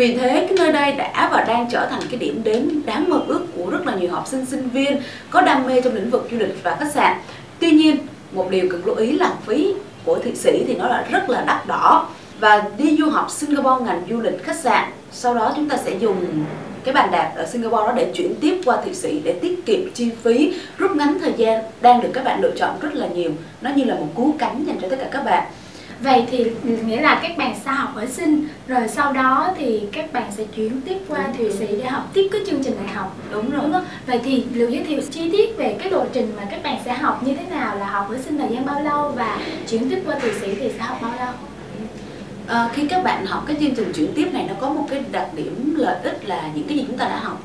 Speaker 1: vì thế, cái nơi đây đã và đang trở thành cái điểm đến đáng mơ ước của rất là nhiều học sinh sinh viên có đam mê trong lĩnh vực du lịch và khách sạn. Tuy nhiên, một điều cần lưu ý là phí của thị Sĩ thì nó là rất là đắt đỏ. Và đi du học Singapore ngành du lịch khách sạn, sau đó chúng ta sẽ dùng cái bàn đạp ở Singapore đó để chuyển tiếp qua Thụy Sĩ để tiết kiệm chi phí, rút ngắn thời gian đang được các bạn lựa chọn rất là nhiều. Nó như là một cú cánh dành cho tất cả các bạn.
Speaker 5: Vậy thì nghĩa là các bạn sẽ học ở Sinh Rồi sau đó thì các bạn sẽ chuyển tiếp qua
Speaker 1: Đúng.
Speaker 5: Thụy Sĩ để học tiếp cái chương trình đại học
Speaker 1: đúng rồi
Speaker 5: Đúng không? Vậy thì Lưu giới thiệu chi tiết về cái lộ trình mà các bạn sẽ học như thế nào Là học ở Sinh thời gian bao lâu Và chuyển tiếp qua Thụy Sĩ thì sẽ học bao lâu
Speaker 1: À, khi các bạn học cái chương trình chuyển tiếp này nó có một cái đặc điểm lợi ích là những cái gì chúng ta đã học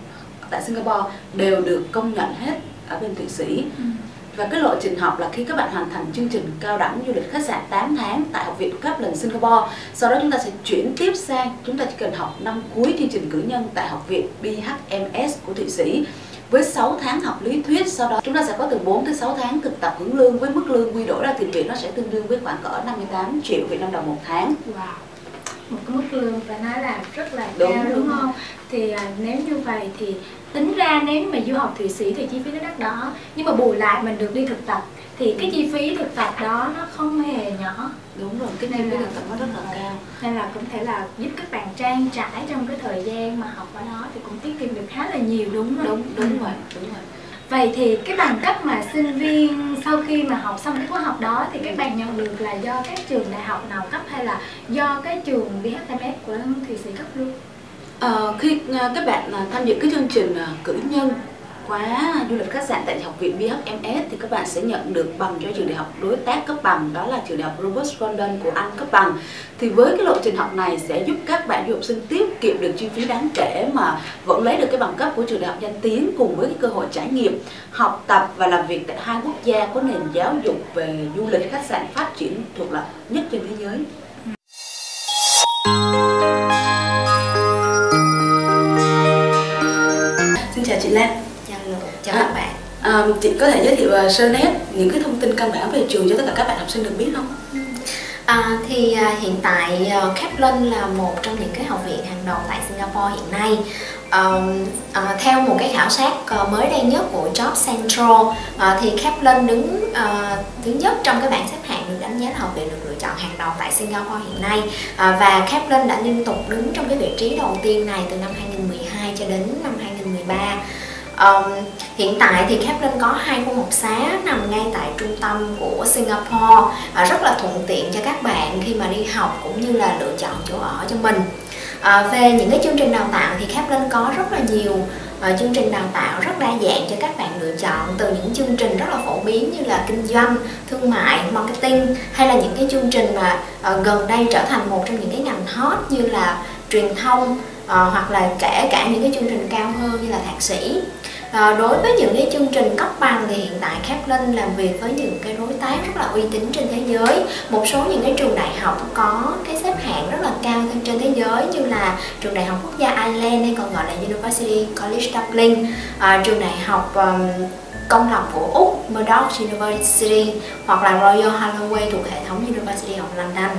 Speaker 1: tại Singapore đều được công nhận hết ở bên Thụy Sĩ và cái lộ trình học là khi các bạn hoàn thành chương trình cao đẳng du lịch khách sạn 8 tháng tại Học viện Kaplan Singapore sau đó chúng ta sẽ chuyển tiếp sang chúng ta chỉ cần học năm cuối chương trình cử nhân tại Học viện BHMS của Thụy Sĩ với 6 tháng học lý thuyết sau đó chúng ta sẽ có từ 4 tới 6 tháng thực tập hưởng lương với mức lương quy đổi ra tiền Việt nó sẽ tương đương với khoảng cỡ 58 triệu Việt Nam đồng một tháng
Speaker 5: Wow một cái mức lương phải nói là rất là
Speaker 1: Đúng,
Speaker 5: cao đúng,
Speaker 1: đúng.
Speaker 5: không? Thì à, nếu như vậy thì tính ra nếu mà du học Thụy Sĩ thì chi phí nó đắt đỏ nhưng mà bù lại mình được đi thực tập thì cái chi phí thực tập đó nó không hề nhỏ
Speaker 1: đúng rồi cái chi phí thực tập nó rất là cao
Speaker 5: nên là cũng thể là giúp các bạn trang trải trong cái thời gian mà học ở đó thì cũng tiết kiệm được khá là nhiều đúng không?
Speaker 1: đúng đúng
Speaker 5: Ừ.
Speaker 1: vậy đúng vậy
Speaker 5: Vậy thì cái bằng cấp mà sinh viên sau khi mà học xong cái khóa học đó thì các bạn nhận được là do các trường đại học nào cấp hay là do cái trường BHMS của Thụy Sĩ cấp luôn?
Speaker 1: À, khi ờ, các bạn ờ, tham dự cái chương trình cử nhân khóa du lịch khách sạn tại học viện BHMS thì các bạn sẽ nhận được bằng cho trường đại học đối tác cấp bằng đó là trường đại học Robert London của Anh cấp bằng. Thì với cái lộ trình học này sẽ giúp các bạn du học sinh tiết kiệm được chi phí đáng kể mà vẫn lấy được cái bằng cấp của trường đại học danh tiếng cùng với cái cơ hội trải nghiệm học tập và làm việc tại hai quốc gia có nền giáo dục về du lịch khách sạn phát triển thuộc là nhất trên thế giới. Chào chị Lan
Speaker 2: Chào Lượng, chào
Speaker 1: À.
Speaker 2: các bạn.
Speaker 1: À, chị có thể giới thiệu uh, sơ nét những cái thông tin căn bản về trường cho tất cả các bạn học sinh được biết không?
Speaker 8: À, thì à, hiện tại à, Kaplan là một trong những cái học viện hàng đầu tại Singapore hiện nay. Ờm, à, theo một cái khảo sát à, mới đây nhất của Job Central à, thì Kaplan đứng à, thứ nhất trong cái bảng xếp hạng được đánh giá là học viện được lựa chọn hàng đầu tại Singapore hiện nay à, và Kaplan đã liên tục đứng trong cái vị trí đầu tiên này từ năm 2012 cho đến năm 2013. um, hiện tại thì Kaplan có hai khu học xá nằm ngay tại trung tâm của Singapore à, rất là thuận tiện cho các bạn khi mà đi học cũng như là lựa chọn chỗ ở cho mình à, về những cái chương trình đào tạo thì Kaplan có rất là nhiều à, chương trình đào tạo rất đa dạng cho các bạn lựa chọn từ những chương trình rất là phổ biến như là kinh doanh thương mại marketing hay là những cái chương trình mà à, gần đây trở thành một trong những cái ngành hot như là truyền thông à, hoặc là kể cả những cái chương trình cao hơn như là thạc sĩ. À, đối với những cái chương trình cấp bằng thì hiện tại Kaplan làm việc với những cái đối tác rất là uy tín trên thế giới. Một số những cái trường đại học có cái xếp hạng rất là cao trên thế giới như là trường đại học quốc gia Ireland hay còn gọi là University College Dublin. À, trường đại học um, công lập của Úc Murdoch University hoặc là Royal Holloway thuộc hệ thống University of London.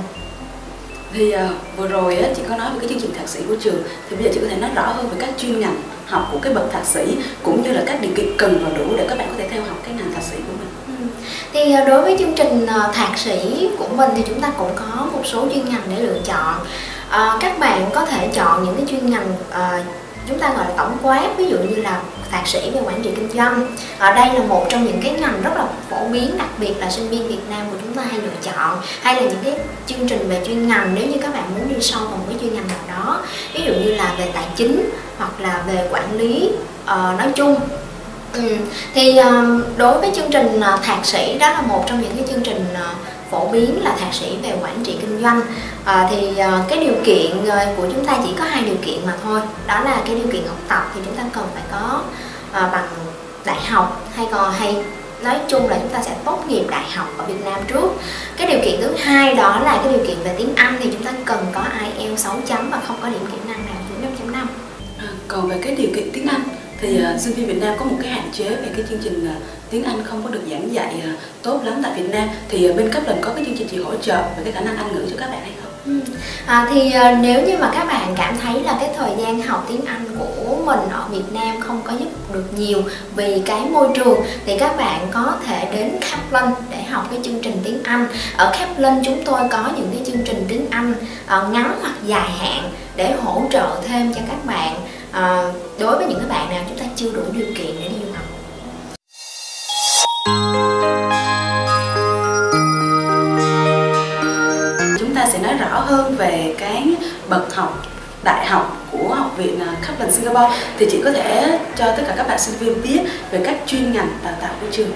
Speaker 1: Thì uh, vừa rồi á, chị có nói về cái chương trình thạc sĩ của trường thì bây giờ chị có thể nói rõ hơn về các chuyên ngành học của cái bậc thạc sĩ cũng như là các điều kiện cần và đủ để các bạn có thể theo học cái ngành thạc sĩ của mình. Ừ.
Speaker 8: Thì ờ, đối với chương trình ờ, thạc sĩ của mình thì chúng ta cũng có một số chuyên ngành để lựa chọn. À, các bạn có thể chọn những cái chuyên ngành à, chúng ta gọi là tổng quát ví dụ như là thạc sĩ về quản trị kinh doanh ở đây là một trong những cái ngành rất là phổ biến đặc biệt là sinh viên Việt Nam của chúng ta hay lựa chọn hay là những cái chương trình về chuyên ngành nếu như các bạn muốn đi sâu vào một cái chuyên ngành nào đó ví dụ như là về tài chính hoặc là về quản lý uh, nói chung Ừ. Thì ờ, đối với chương trình uh, thạc sĩ đó là một trong những cái chương trình uh, phổ biến là thạc sĩ về quản trị kinh doanh. À, thì ờ, cái điều kiện ờ, của chúng ta chỉ có hai điều kiện mà thôi. Đó là cái điều kiện học tập thì chúng ta cần phải có à, bằng đại học hay còn hay nói chung là chúng ta sẽ tốt nghiệp đại học ở Việt Nam trước. Cái điều kiện thứ hai đó là cái điều kiện về tiếng Anh thì chúng ta cần có IELTS 6 chấm và không có điểm kỹ năng nào dưới 5.5
Speaker 1: À, còn về cái điều kiện tiếng Anh thì uh, sinh viên Việt Nam có một cái hạn chế về cái chương trình uh, tiếng Anh không có được giảng dạy uh, tốt lắm tại Việt Nam thì uh, bên cấp lần có cái chương trình gì hỗ trợ về cái khả năng Anh ngữ cho các bạn hay không?
Speaker 8: Ừ. À, thì uh, nếu như mà các bạn cảm thấy là cái thời gian học tiếng Anh của mình ở Việt Nam không có giúp được nhiều vì cái môi trường thì các bạn có thể đến Kaplan để học cái chương trình tiếng Anh ở Kaplan chúng tôi có những cái chương trình tiếng Anh uh, ngắn hoặc dài hạn để hỗ trợ thêm cho các bạn à, đối với những cái bạn nào chúng ta chưa đủ điều kiện để đi du học
Speaker 1: Chúng ta sẽ nói rõ hơn về cái bậc học đại học của học viện à, Kaplan Singapore thì chị có thể cho tất cả các bạn sinh viên biết về các chuyên ngành đào tạo của trường.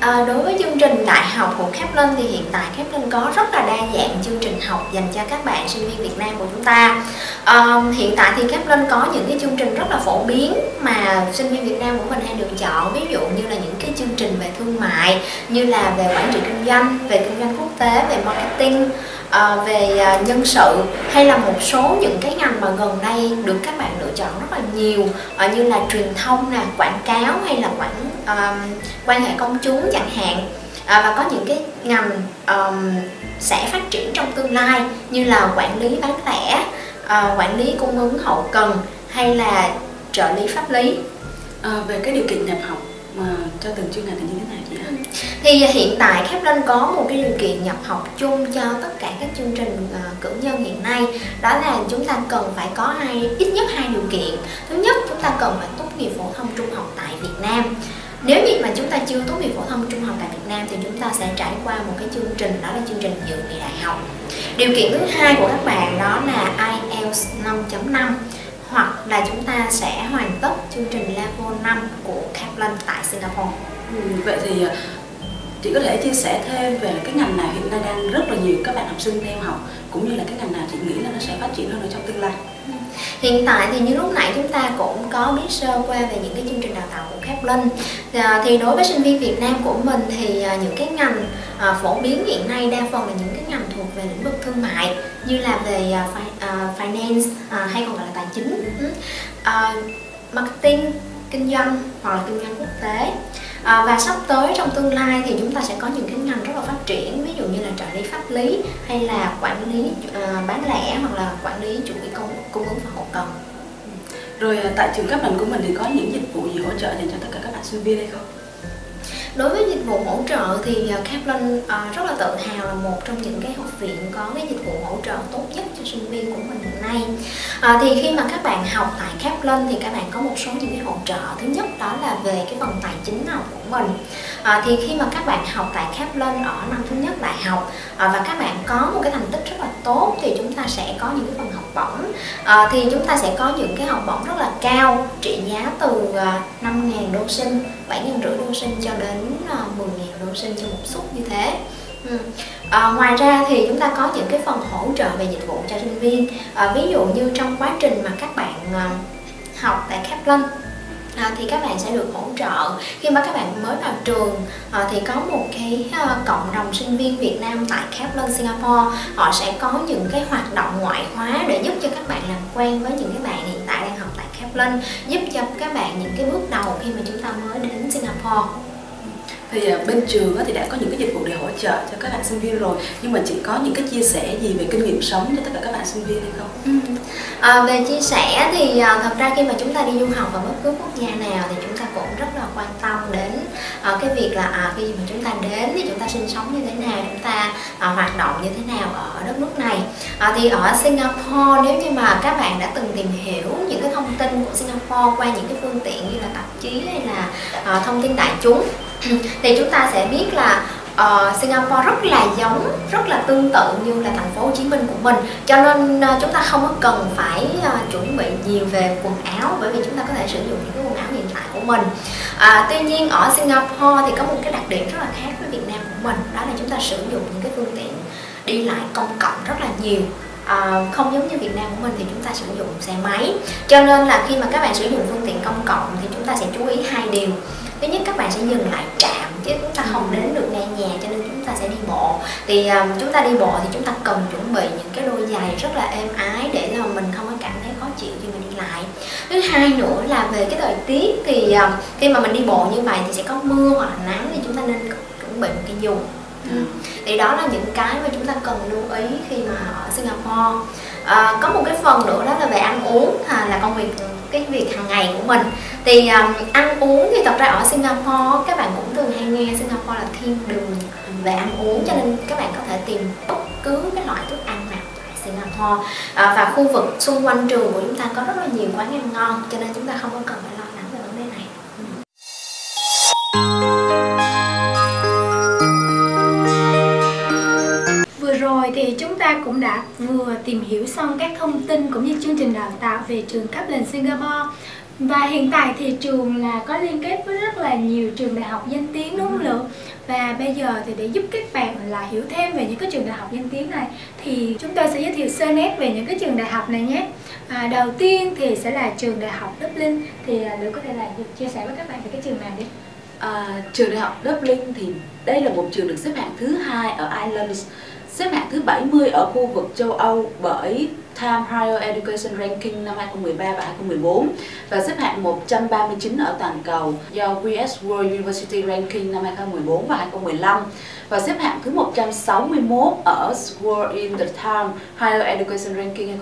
Speaker 8: À, đối với chương trình đại học của Kaplan thì hiện tại Kaplan có rất là đa dạng chương trình học dành cho các bạn sinh viên Việt Nam của chúng ta. À, hiện tại thì Kaplan có những cái chương trình rất là phổ biến mà sinh viên Việt Nam của mình hay được chọn ví dụ như là những cái chương trình về thương mại như là về quản trị kinh doanh, về kinh doanh quốc tế, về marketing à, về ờ, nhân sự hay là một số những cái ngành mà gần đây được các bạn lựa chọn rất là nhiều à, như là truyền thông nè quảng cáo hay là quản à, quan hệ công chúng chẳng hạn à, và có những cái ngành um, sẽ phát triển trong tương lai như là quản lý bán lẻ à, quản lý cung ứng hậu cần hay là trợ lý pháp lý.
Speaker 1: À, về cái điều kiện nhập học mà cho từng chuyên ngành thì như thế nào chị ạ?
Speaker 8: Thì hiện tại Kaplan có một cái điều kiện nhập học chung cho tất cả các chương trình uh, cử nhân hiện nay. Đó là chúng ta cần phải có hai ít nhất hai điều kiện. Thứ nhất chúng ta cần phải tốt nghiệp phổ thông trung học tại Việt Nam nếu như mà chúng ta chưa tốt nghiệp phổ thông trung học tại Việt Nam thì chúng ta sẽ trải qua một cái chương trình đó là chương trình dự bị đại học điều kiện thứ hai của các bạn đó là IELTS 5.5 hoặc là chúng ta sẽ hoàn tất chương trình level 5 của Kaplan tại Singapore.
Speaker 1: Ừ, vậy thì ờ, chị có thể chia sẻ thêm về cái ngành nào hiện nay đang rất là nhiều các bạn học sinh theo học cũng như là cái ngành nào chị nghĩ là nó sẽ phát triển hơn ở trong tương lai?
Speaker 8: Hiện tại thì như lúc nãy chúng ta cũng có biết sơ qua về những cái chương trình đào tạo của Kaplan à, thì đối với sinh viên Việt Nam của mình thì à, những cái ngành à, phổ biến hiện nay đa phần là những cái ngành thuộc về lĩnh vực thương mại như là về à, à, finance hay còn gọi là tài chính ừ. à, marketing kinh doanh hoặc là kinh doanh quốc tế à, và sắp tới trong tương lai thì chúng ta sẽ có những cái ngành rất là phát triển ví dụ như là trợ lý pháp lý hay là quản lý à, bán lẻ hoặc là quản lý chuỗi cung, cung ứng và hậu cần ừ.
Speaker 1: rồi à, tại trường cấp bằng của mình thì có những dịch vụ gì hỗ trợ dành cho tất cả các bạn sinh viên hay không?
Speaker 8: Đối với dịch vụ hỗ trợ thì à, Kaplan à, rất là tự hào là một trong những cái học viện có cái dịch vụ hỗ trợ tốt nhất cho sinh viên của mình hiện nay. À, thì khi mà các bạn học tại Kaplan thì các bạn có một số những cái hỗ trợ. Thứ nhất đó là về cái phần tài chính học của mình. À, thì khi mà các bạn học tại Kaplan ở năm thứ nhất đại học à, và các bạn có một cái thành tích rất là tốt thì chúng ta sẽ có những cái phần học bổng. À, thì chúng ta sẽ có những cái học bổng rất là cao trị giá từ à, uh, 5.000 đô sinh 7.500 đô sinh cho đến à, mười 10.000 đô sinh cho một suất như thế. Ừ. À, ngoài ra thì chúng ta có những cái phần hỗ trợ về dịch vụ cho sinh viên. À, ví dụ như trong quá trình mà các bạn à, học tại Kaplan à, thì các bạn sẽ được hỗ trợ. Khi mà các bạn mới vào trường à, thì có một cái à, cộng đồng sinh viên Việt Nam tại Kaplan Singapore. Họ sẽ có những cái hoạt động ngoại khóa để giúp cho các bạn làm quen với những cái bạn hiện tại đang học tại Kaplan giúp cho các bạn những cái bước đầu khi mà chúng ta mới đến Singapore
Speaker 1: thì à, bên trường thì đã có những cái dịch vụ để hỗ trợ cho các bạn sinh viên rồi nhưng mà chị có những cái chia sẻ gì về kinh nghiệm sống cho tất cả các bạn sinh viên hay không?
Speaker 8: Ừ. À, về chia sẻ thì à, thật ra khi mà chúng ta đi du học ở bất cứ quốc gia nào thì chúng ta cũng rất là quan tâm đến à, cái việc là à, khi mà chúng ta đến thì chúng ta sinh sống như thế nào chúng ta à, hoạt động như thế nào ở đất nước này à, thì ở Singapore nếu như mà các bạn đã từng tìm hiểu những cái thông tin của Singapore qua những cái phương tiện như là tạp chí hay là à, thông tin đại chúng thì chúng ta sẽ biết là uh, Singapore rất là giống rất là tương tự như là thành phố Hồ Chí Minh của mình. Cho nên uh, chúng ta không có cần phải uh, chuẩn bị nhiều về quần áo bởi vì chúng ta có thể sử dụng những cái quần áo hiện tại của mình. Uh, tuy nhiên ở Singapore thì có một cái đặc điểm rất là khác với Việt Nam của mình đó là chúng ta sử dụng những cái phương tiện đi lại công cộng rất là nhiều. À, không giống như Việt Nam của mình thì chúng ta sử dụng xe máy. Cho nên là khi mà các bạn sử dụng phương tiện công cộng thì chúng ta sẽ chú ý hai điều thứ nhất các bạn sẽ dừng lại trạm chứ chúng ta không đến được ngay nhà cho nên chúng ta sẽ đi bộ. Thì um, chúng ta đi bộ thì chúng ta cần chuẩn bị những cái đôi giày rất là êm ái để là mình không có cảm thấy khó chịu khi mà đi lại. Thứ hai nữa là về cái thời tiết thì um, khi mà mình đi bộ như vậy thì sẽ có mưa hoặc là nắng thì chúng ta nên chuẩn bị một cái dù Ừ. thì đó là những cái mà chúng ta cần lưu ý khi mà ở Singapore à, có một cái phần nữa đó là về ăn uống à, là công việc cái việc hàng ngày của mình. Thì um, ăn uống thì thật ra ở Singapore các bạn cũng thường hay nghe Singapore là thiên đường về ăn uống cho nên các bạn có thể tìm bất cứ cái loại thức ăn nào tại Singapore. À, và khu vực xung quanh trường của chúng ta có rất là nhiều quán ăn ngon cho nên chúng ta không có cần
Speaker 5: thì chúng ta cũng đã vừa tìm hiểu xong các thông tin cũng như chương trình đào tạo về trường Kaplan Singapore và hiện tại thì trường là có liên kết với rất là nhiều trường đại học danh tiếng đúng không Lượng? Và bây giờ thì để giúp các bạn là hiểu thêm về những cái trường đại học danh tiếng này thì chúng tôi sẽ giới thiệu sơ nét về những cái trường đại học này nhé. À, đầu tiên thì sẽ là trường đại học Dublin thì à, Lượng có thể là chia sẻ với các bạn về cái trường này đi.
Speaker 1: À, trường đại học Dublin thì đây là một trường được xếp hạng thứ hai ở Ireland xếp hạng thứ 70 ở khu vực châu Âu bởi Time Higher Education Ranking năm 2013 và 2014 và xếp hạng 139 ở toàn cầu do US World University Ranking năm 2014 và 2015 và xếp hạng thứ 161 ở World in the Time Higher Education Ranking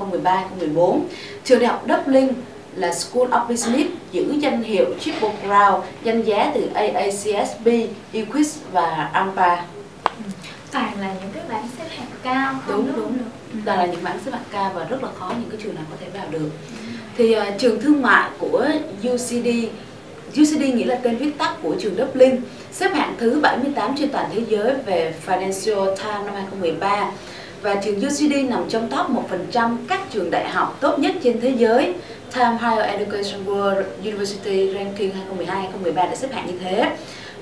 Speaker 1: 2013-2014. Trường đại học Dublin là School of Business giữ danh hiệu Triple Crown, danh giá từ AACSB, EQUIS và AMPA
Speaker 5: toàn là những cái bảng xếp hạng cao không
Speaker 1: Đúng, đúng.
Speaker 5: Ừ.
Speaker 1: Toàn là những bảng xếp hạng cao và rất là khó những cái trường nào có thể vào được. Thì uh, trường thương mại của UCD UCD nghĩa là tên viết tắt của trường Dublin, xếp hạng thứ 78 trên toàn thế giới về Financial Times năm 2013 và trường UCD nằm trong top 1% các trường đại học tốt nhất trên thế giới. Time Higher Education World University Ranking 2012-2013 đã xếp hạng như thế.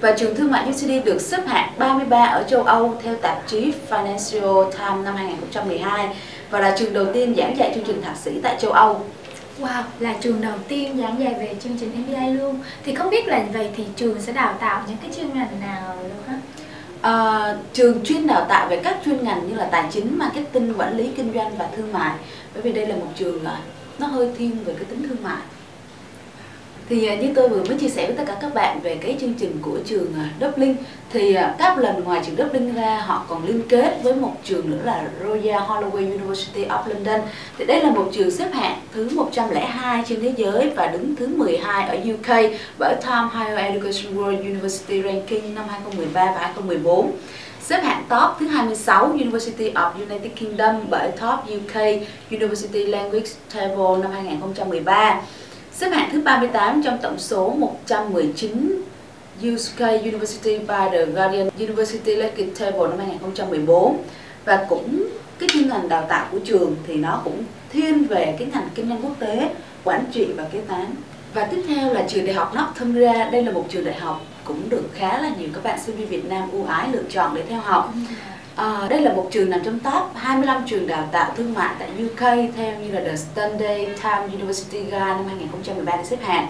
Speaker 1: Và trường thương mại UCD được xếp hạng 33 ở châu Âu theo tạp chí Financial Times năm 2012 và là trường đầu tiên giảng dạy chương trình thạc sĩ tại châu Âu.
Speaker 5: Wow, là trường đầu tiên giảng dạy về chương trình MBA luôn Thì không biết là vậy thì trường sẽ đào tạo những cái chuyên ngành nào được hả?
Speaker 1: À, trường chuyên đào tạo về các chuyên ngành như là tài chính, marketing, quản lý, kinh doanh và thương mại. Bởi vì đây là một trường nó hơi thiên về cái tính thương mại. Thì à, như tôi vừa mới chia sẻ với tất cả các bạn về cái chương trình của trường à, Dublin, thì à, các lần ngoài trường Dublin ra, họ còn liên kết với một trường nữa là Royal Holloway University of London. Thì đây là một trường xếp hạng thứ 102 trên thế giới và đứng thứ 12 ở UK bởi Time Higher Education World University Ranking năm 2013 và 2014 xếp hạng top thứ 26 University of United Kingdom bởi Top UK University Language Table năm 2013 xếp hạng thứ 38 trong tổng số 119 UK University by the Guardian University Language Table năm 2014 và cũng cái chuyên ngành đào tạo của trường thì nó cũng thiên về cái ngành kinh doanh quốc tế, quản trị và kế toán. Và tiếp theo là trường đại học Northumbria, đây là một trường đại học cũng được khá là nhiều các bạn sinh viên Việt Nam ưu ái lựa chọn để theo học. Ừ. À, đây là một trường nằm trong top 25 trường đào tạo thương mại tại UK theo như là The Sunday Times University Guide năm 2013 để xếp hạng.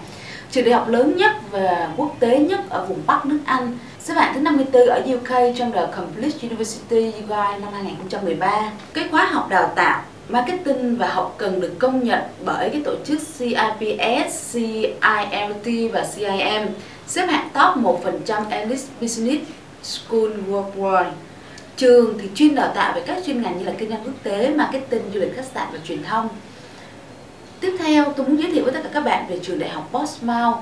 Speaker 1: Trường đại học lớn nhất và quốc tế nhất ở vùng Bắc nước Anh, xếp hạng thứ 54 ở UK trong The Complete University Guide năm 2013. Cái khóa học đào tạo marketing và học cần được công nhận bởi cái tổ chức CIPS, CILT và CIM, xếp hạng top 1% Elite Business School Worldwide. Trường thì chuyên đào tạo về các chuyên ngành như là kinh doanh quốc tế, marketing, du lịch khách sạn và truyền thông. Tiếp theo, tôi muốn giới thiệu với tất cả các bạn về trường đại học Portsmouth.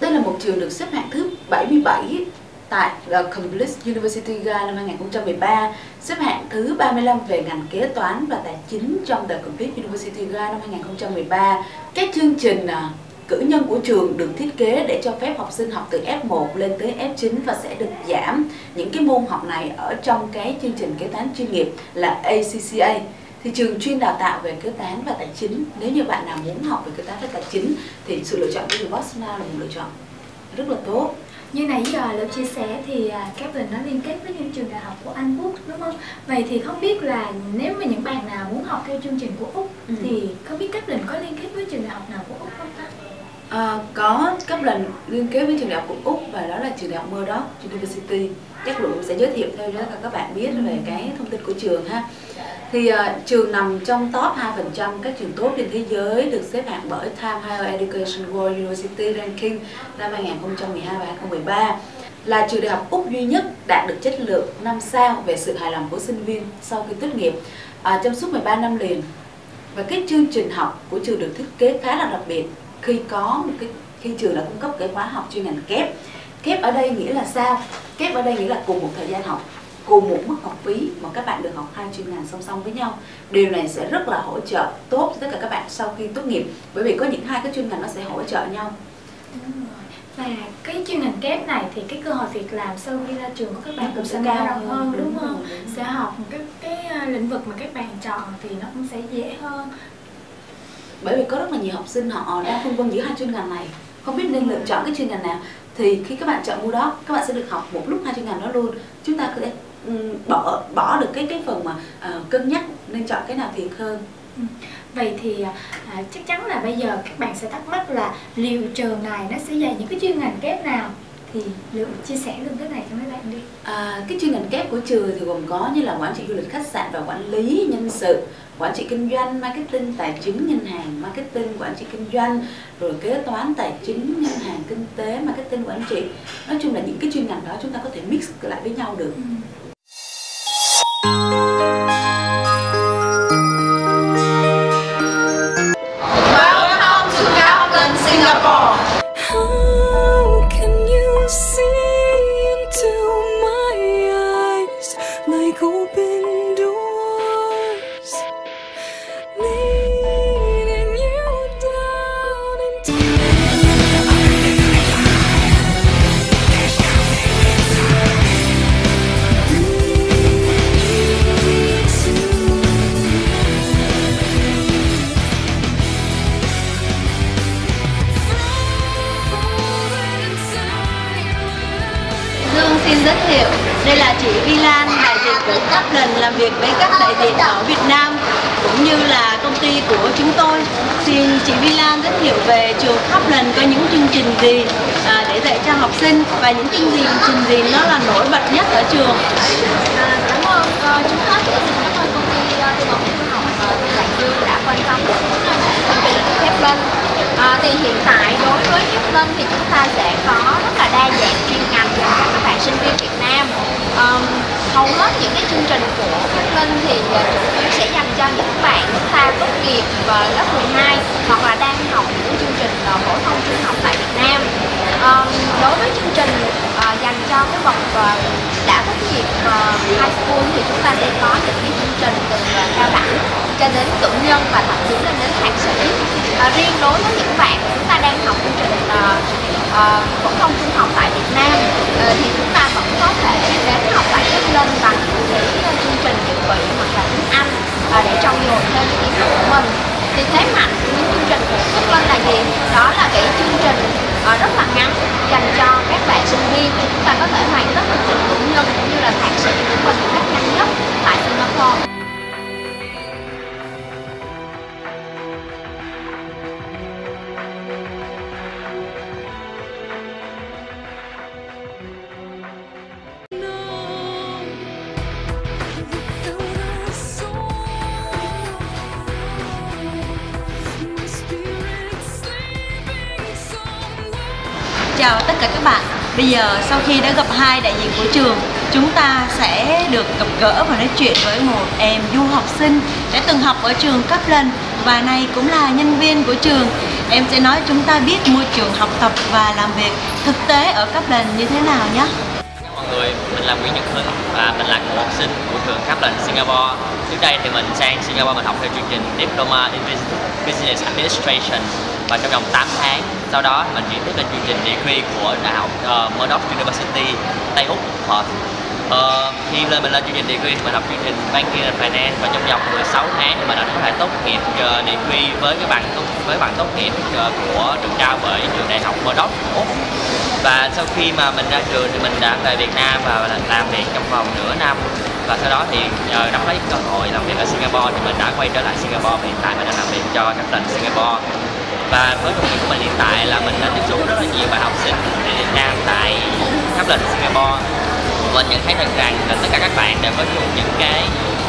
Speaker 1: Đây là một trường được xếp hạng thứ 77 tại ờ, The Complete University Guide năm 2013, xếp hạng thứ 35 về ngành kế toán và tài chính trong The Complete University Guide năm 2013. Các chương trình ờ, cử nhân của trường được thiết kế để cho phép học sinh học từ F1 lên tới F9 và sẽ được giảm môn học này ở trong cái chương trình kế toán chuyên nghiệp là ACCA. Thì trường chuyên đào tạo về kế toán và tài chính. Nếu như bạn nào muốn học về kế toán và tài chính thì sự lựa chọn của trường Boston là một lựa chọn rất là tốt.
Speaker 5: Như nãy giờ Lưu chia sẻ thì à, Kevin nó liên kết với những trường đại học của Anh Quốc đúng không? Vậy thì không biết là nếu mà những bạn nào muốn học theo chương trình của Úc
Speaker 1: Ừ.
Speaker 5: thì không biết Kevin có liên kết với trường đại học nào của Úc không?
Speaker 1: À, có các lần liên kết với trường đại học của Úc và đó là trường đại học Murdoch University. Chắc Lượng sẽ giới thiệu theo cho tất cả các bạn biết về cái thông tin của trường ha. Thì uh, trường nằm trong top 2% các trường tốt trên thế giới được xếp hạng bởi Time Higher Education World University Ranking năm 2012 và 2013 là trường đại học Úc duy nhất đạt được chất lượng 5 sao về sự hài lòng của sinh viên sau khi tốt nghiệp à, trong suốt 13 năm liền và cái chương trình học của trường được thiết kế khá là đặc biệt khi có một cái khi trường đã cung cấp cái khóa học chuyên ngành kép kép ở đây nghĩa là sao kép ở đây nghĩa là cùng một thời gian học cùng một mức học phí mà các bạn được học hai chuyên ngành song song với nhau điều này sẽ rất là hỗ trợ tốt cho tất cả các bạn sau khi tốt nghiệp bởi vì có những hai cái chuyên ngành nó sẽ hỗ trợ nhau.
Speaker 5: Và cái chuyên ngành kép này thì cái cơ hội việc làm sau khi ra trường của các bạn cũng sẽ cao
Speaker 1: cao
Speaker 5: hơn, đúng không?
Speaker 1: đúng
Speaker 5: Sẽ học một cái cái à, lĩnh vực mà các bạn chọn thì nó cũng sẽ dễ hơn
Speaker 1: bởi vì có rất là nhiều học sinh họ đang phân vân giữa hai chuyên ngành này. Không biết nên lựa chọn cái chuyên ngành nào. Thì khi các bạn chọn mua đó các bạn sẽ được học một lúc hai chuyên ngành đó luôn. Chúng ta có thể bỏ bỏ được cái cái phần mà uh, cân nhắc nên chọn cái nào thiệt hơn. Ừ.
Speaker 5: Vậy thì à, à, chắc chắn là bây giờ các bạn sẽ thắc mắc là liệu trường này nó sẽ dạy những cái chuyên ngành kép nào? Thì liệu chia sẻ được cái này cho mấy bạn đi.
Speaker 1: À, cái chuyên ngành kép của trường thì gồm có như là quản trị du lịch khách sạn và quản lý nhân sự quản trị kinh doanh marketing tài chính ngân hàng marketing quản trị kinh doanh rồi kế toán tài chính ngân hàng kinh tế marketing quản trị. Nói chung là những cái chuyên ngành đó chúng ta có thể mix lại với nhau được.
Speaker 9: How
Speaker 10: với các đại diện ở Việt Nam cũng như là công ty của chúng tôi. Xin chị Vi Lan giới thiệu về trường Kaplan có những chương trình gì à, để dạy cho học sinh và những chương trình trình gì nó là nổi bật nhất ở trường.
Speaker 11: À, cảm ơn uh, chúng ta cũng xin cảm ơn công ty uh, tư vấn du học uh, Lạc Dương đã quan tâm đến chương trình khép lên. À, thì hiện tại đối với khép lên thì chúng ta sẽ có rất là đa dạng chuyên ngành cho các bạn sinh viên Việt Nam. Um, hầu hết những cái chương trình của Phát Linh thì à, chủ yếu sẽ dành cho những bạn chúng ta tốt nghiệp và lớp 12 hoặc là đang học những chương trình à, phổ thông trung học tại Việt Nam. Đối với chương trình à, dành cho cái bậc uh, đã tốt nghiệp high school thì chúng ta sẽ có những cái chương trình từ cao đẳng cho đến cử nhân và thậm chí là đến thạc sĩ. à, riêng đối với những bạn chúng ta đang học chương trình uh, uh, phổ thông trung học tại Việt Nam uh, thì chúng ta vẫn có thể đến học tại Đức Lên bằng những uh, chương trình dự bị hoặc là tiếng Anh uh, để trau dồi thêm kỹ năng của mình thì thế mạnh của những chương trình của Đức Lên là gì? Đó là cái chương trình uh, rất là ngắn dành cho các bạn sinh viên
Speaker 10: giờ sau khi đã gặp hai đại diện của trường, chúng ta sẽ được gặp gỡ và nói chuyện với một em du học sinh đã từng học ở trường Kaplan và nay cũng là nhân viên của trường. Em sẽ nói chúng ta biết môi trường học tập và làm việc thực tế ở Kaplan như thế nào nhé.
Speaker 12: Mọi người, mình là Nguyễn Nhật Hưng và mình là một học sinh của trường Kaplan Singapore. Trước đây thì mình sang Singapore mình học theo chương trình Diploma in Business Administration và trong vòng 8 tháng sau đó mình chuyển tiếp lên chương trình degree của Đại học uh, Murdoch University Tây Úc Perth. uh, ờ, khi lên mình lên chương trình degree mình học chương trình Banking and Finance và trong vòng 16 tháng thì mình đã có thể tốt nghiệp ờ, uh, degree với cái bằng tốt với bằng tốt nghiệp uh, của được trao bởi trường đại học Murdoch Úc. Và sau khi mà mình ra trường thì mình đã về Việt Nam và làm việc trong vòng nửa năm. Và sau đó thì nhờ nắm lấy cơ hội làm việc ở Singapore thì mình đã quay trở lại Singapore. Và hiện tại mình đang làm việc cho các tỉnh Singapore và với công việc của mình hiện tại là mình đã tiếp xúc rất là nhiều bạn học sinh Việt Nam tại khắp lịch Singapore. Mình nhận thấy được rằng là tất cả các bạn đều có chung những cái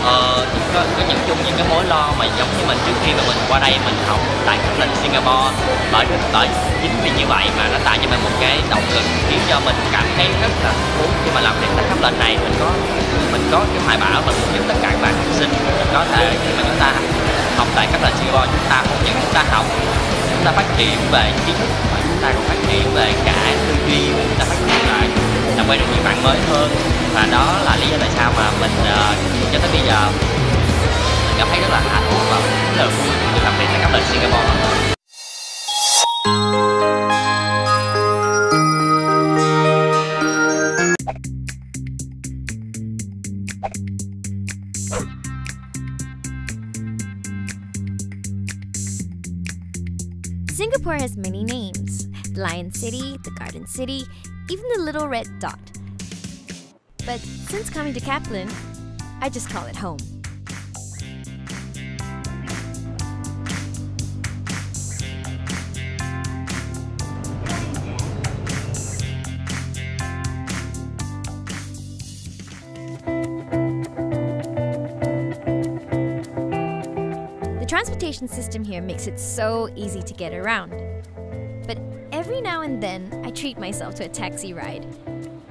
Speaker 12: uh, có, có những chung những cái mối lo mà giống như mình trước khi mà mình qua đây mình học tại các lịch Singapore. Bởi bởi chính vì như vậy mà nó tạo cho mình một cái động lực khiến cho mình cảm thấy rất là muốn khi mà làm việc tại các lịch này mình có mình có cái hoài bão mình muốn giúp tất cả các bạn học sinh. Có thể khi mà chúng ta học tại các lịch Singapore chúng ta không những chúng ta học ta phát triển về kiến thức mà chúng ta còn phát triển về cả tư duy chúng ta phát triển lại. Làm quen được nhiều bạn mới hơn, và đó là lý do tại sao mà mình ờ, cho tới bây giờ, mình cảm thấy rất là hạnh phúc và rất là vui được làm việc tại các lịch Singapore.
Speaker 13: Singapore has many names the Lion City, the Garden City, even the Little Red Dot. But since coming to Kaplan, I just call it home. Transportation system here makes it so easy to get around. But every now and then, I treat myself to a taxi ride.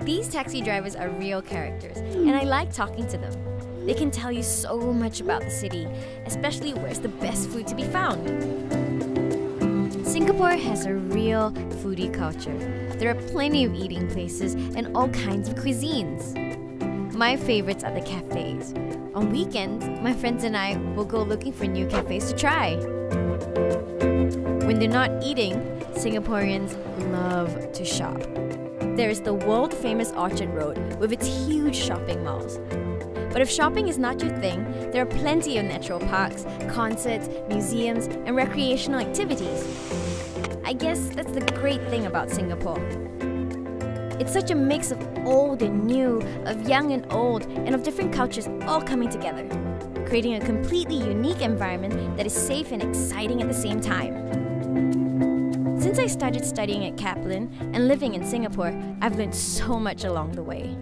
Speaker 13: These taxi drivers are real characters, and I like talking to them. They can tell you so much about the city, especially where's the best food to be found. Singapore has a real foodie culture. There are plenty of eating places and all kinds of cuisines. My favorites are the cafes. On weekends, my friends and I will go looking for new cafes to try. When they're not eating, Singaporeans love to shop. There is the world famous Orchard Road with its huge shopping malls. But if shopping is not your thing, there are plenty of natural parks, concerts, museums, and recreational activities. I guess that's the great thing about Singapore. It's such a mix of old and new, of young and old, and of different cultures all coming together, creating a completely unique environment that is safe and exciting at the same time. Since I started studying at Kaplan and living in Singapore, I've learned so much along the way.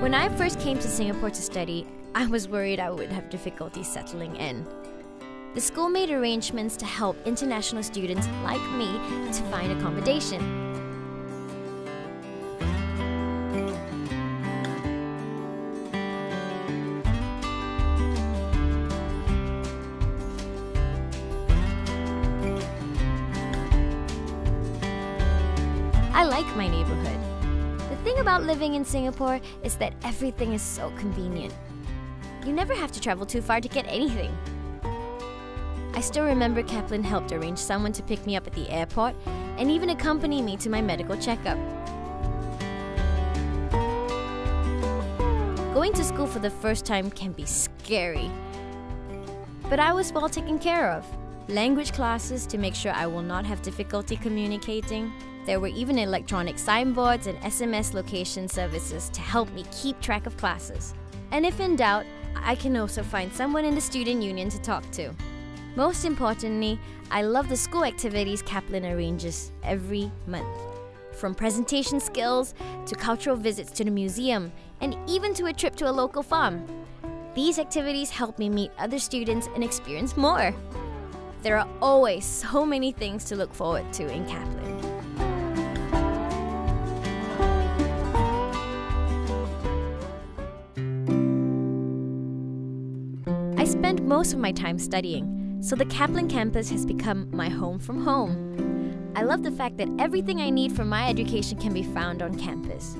Speaker 13: When I first came to Singapore to study, I was worried I would have difficulty settling in. The school made arrangements to help international students like me to find accommodation. I like my neighborhood. The thing about living in Singapore is that everything is so convenient. You never have to travel too far to get anything. I still remember Kaplan helped arrange someone to pick me up at the airport and even accompany me to my medical checkup. Going to school for the first time can be scary. But I was well taken care of. Language classes to make sure I will not have difficulty communicating. There were even electronic signboards and SMS location services to help me keep track of classes. And if in doubt, I can also find someone in the student union to talk to. Most importantly, I love the school activities Kaplan arranges every month. From presentation skills to cultural visits to the museum and even to a trip to a local farm. These activities help me meet other students and experience more. There are always so many things to look forward to in Kaplan. I spend most of my time studying, so the Kaplan campus has become my home from home. I love the fact that everything I need for my education can be found on campus.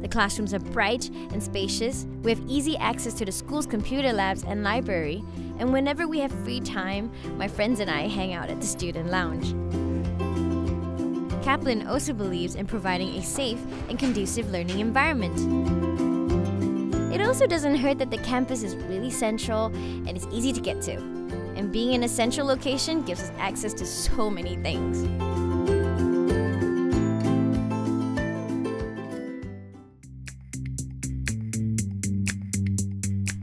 Speaker 13: The classrooms are bright and spacious. We have easy access to the school's computer labs and library. And whenever we have free time, my friends and I hang out at the student lounge. Kaplan also believes in providing a safe and conducive learning environment. It also doesn't hurt that the campus is really central and is easy to get to. And being in a central location gives us access to so many things.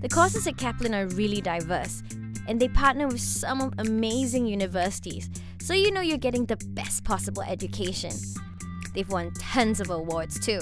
Speaker 13: The courses at Kaplan are really diverse, and they partner with some amazing universities, so you know you're getting the best possible education. They've won tons of awards too.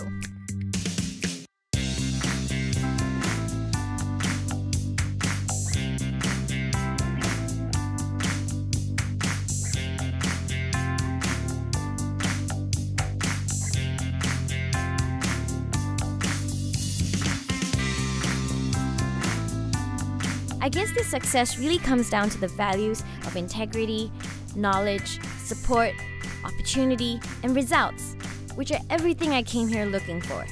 Speaker 13: This success really comes down to the values of integrity, knowledge, support, opportunity, and results, which are everything I came here looking for.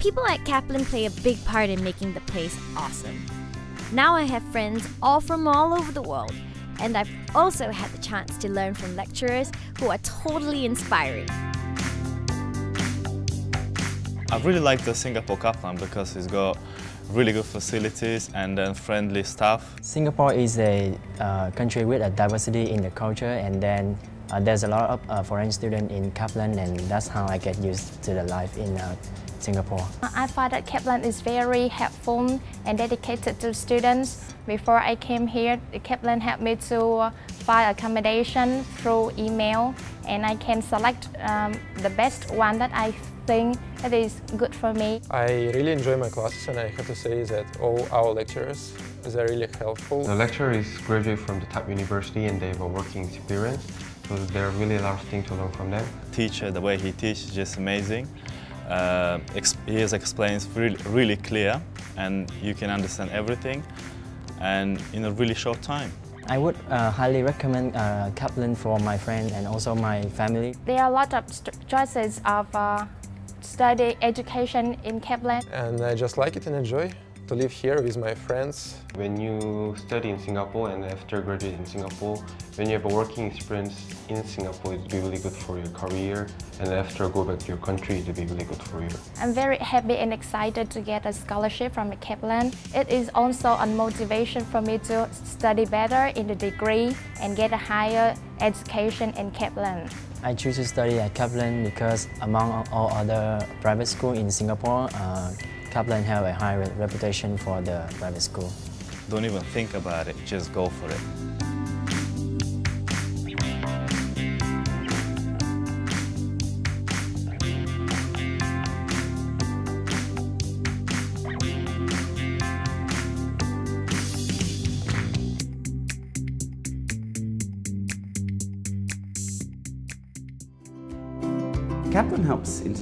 Speaker 13: People at Kaplan play a big part in making the place awesome. Now I have friends all from all over the world, and I've also had the chance to learn from lecturers who are totally inspiring.
Speaker 14: I really like the Singapore Kaplan because it's got really good facilities and then friendly staff.
Speaker 15: Singapore is a uh, country with a diversity in the culture and then uh, there's a lot of uh, foreign students in Kaplan and that's how I get used to the life in uh, Singapore.
Speaker 16: I find that Kaplan is very helpful and dedicated to students. Before I came here, Kaplan helped me to find accommodation through email and I can select um, the best one that I think it is good for me.
Speaker 17: I really enjoy my classes and I have to say that all our lecturers are really helpful.
Speaker 18: The lecturer is graduate from the top university and they have a working experience, so there are really a lot of things to learn from them.
Speaker 14: Teacher, the way he teaches is just amazing. Uh, ex- he explains really, really clear and you can understand everything and in a really short time.
Speaker 15: I would uh, highly recommend uh, Kaplan for my friend and also my family.
Speaker 16: There are a lot of choices of uh, study education in Kaplan.
Speaker 17: And I just like it and enjoy to live here with my friends.
Speaker 18: When you study in Singapore and after graduate in Singapore, when you have a working experience in Singapore, it'll be really good for your career. And after go back to your country, it'll be really good for you.
Speaker 16: I'm very happy and excited to get a scholarship from Kaplan. It is also a motivation for me to study better in the degree and get a higher education in Kaplan.
Speaker 15: I choose to study at Kaplan because among all other private schools in Singapore, uh, Kaplan have a high re- reputation for the private school.
Speaker 14: Don't even think about it, just go for it.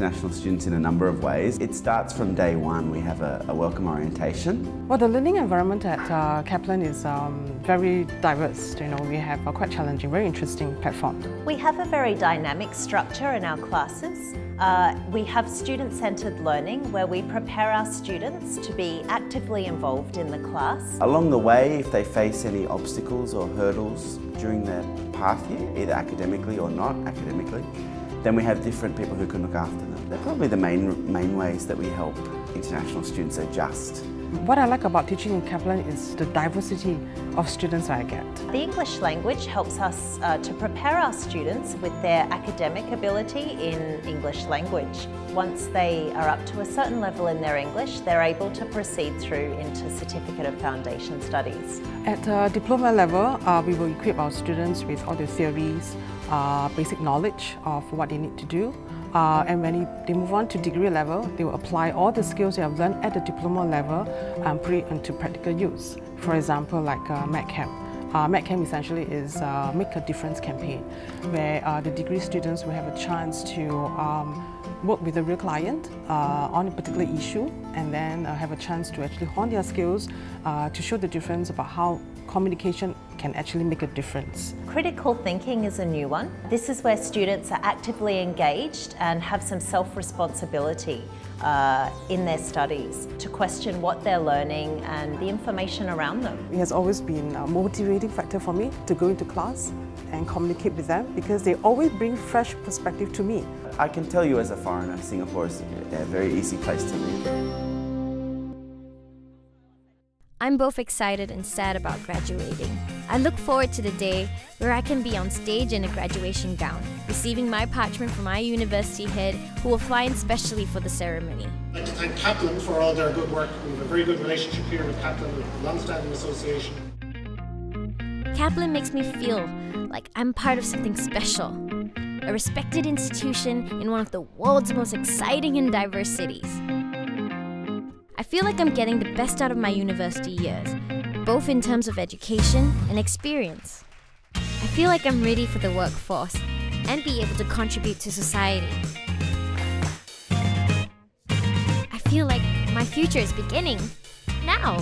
Speaker 19: International students in a number of ways. It starts from day one. We have a, a welcome orientation.
Speaker 20: Well, the learning environment at uh, Kaplan is um, very diverse. You know, we have a quite challenging, very interesting platform.
Speaker 21: We have a very dynamic structure in our classes. Uh, we have student-centred learning where we prepare our students to be actively involved in the class.
Speaker 19: Along the way, if they face any obstacles or hurdles during their path here, either academically or not academically, then we have different people who can look after them. They're probably the main, main ways that we help international students adjust.
Speaker 20: What I like about teaching in Kaplan is the diversity of students I get.
Speaker 21: The English language helps us uh, to prepare our students with their academic ability in English language. Once they are up to a certain level in their English, they're able to proceed through into Certificate of Foundation Studies.
Speaker 20: At uh, diploma level, uh, we will equip our students with all the theories, uh, basic knowledge of what they need to do. Uh, and when they move on to degree level, they will apply all the skills they have learned at the diploma level and put it into practical use. For example, like uh, MedCamp. Uh, MedCamp essentially is uh, Make a Difference campaign, where uh, the degree students will have a chance to um, work with a real client uh, on a particular issue and then uh, have a chance to actually hone their skills uh, to show the difference about how communication can actually make a difference.
Speaker 21: Critical thinking is a new one. This is where students are actively engaged and have some self-responsibility uh, in their studies to question what they're learning and the information around them.
Speaker 20: It has always been a motivating factor for me to go into class and communicate with them because they always bring fresh perspective to me.
Speaker 19: I can tell you as a foreigner, Singapore is a very easy place to live.
Speaker 13: I'm both excited and sad about graduating. I look forward to the day where I can be on stage in a graduation gown, receiving my parchment from my university head, who will fly in specially for the ceremony.
Speaker 22: I'd like to thank Kaplan for all their good work. We have a very good relationship here with Kaplan, with a long-standing association.
Speaker 13: Kaplan makes me feel like I'm part of something special. A respected institution in one of the world's most exciting and diverse cities. I feel like I'm getting the best out of my university years, both in terms of education and experience. I feel like I'm ready for the workforce and be able to contribute to society. I feel like my future is beginning now.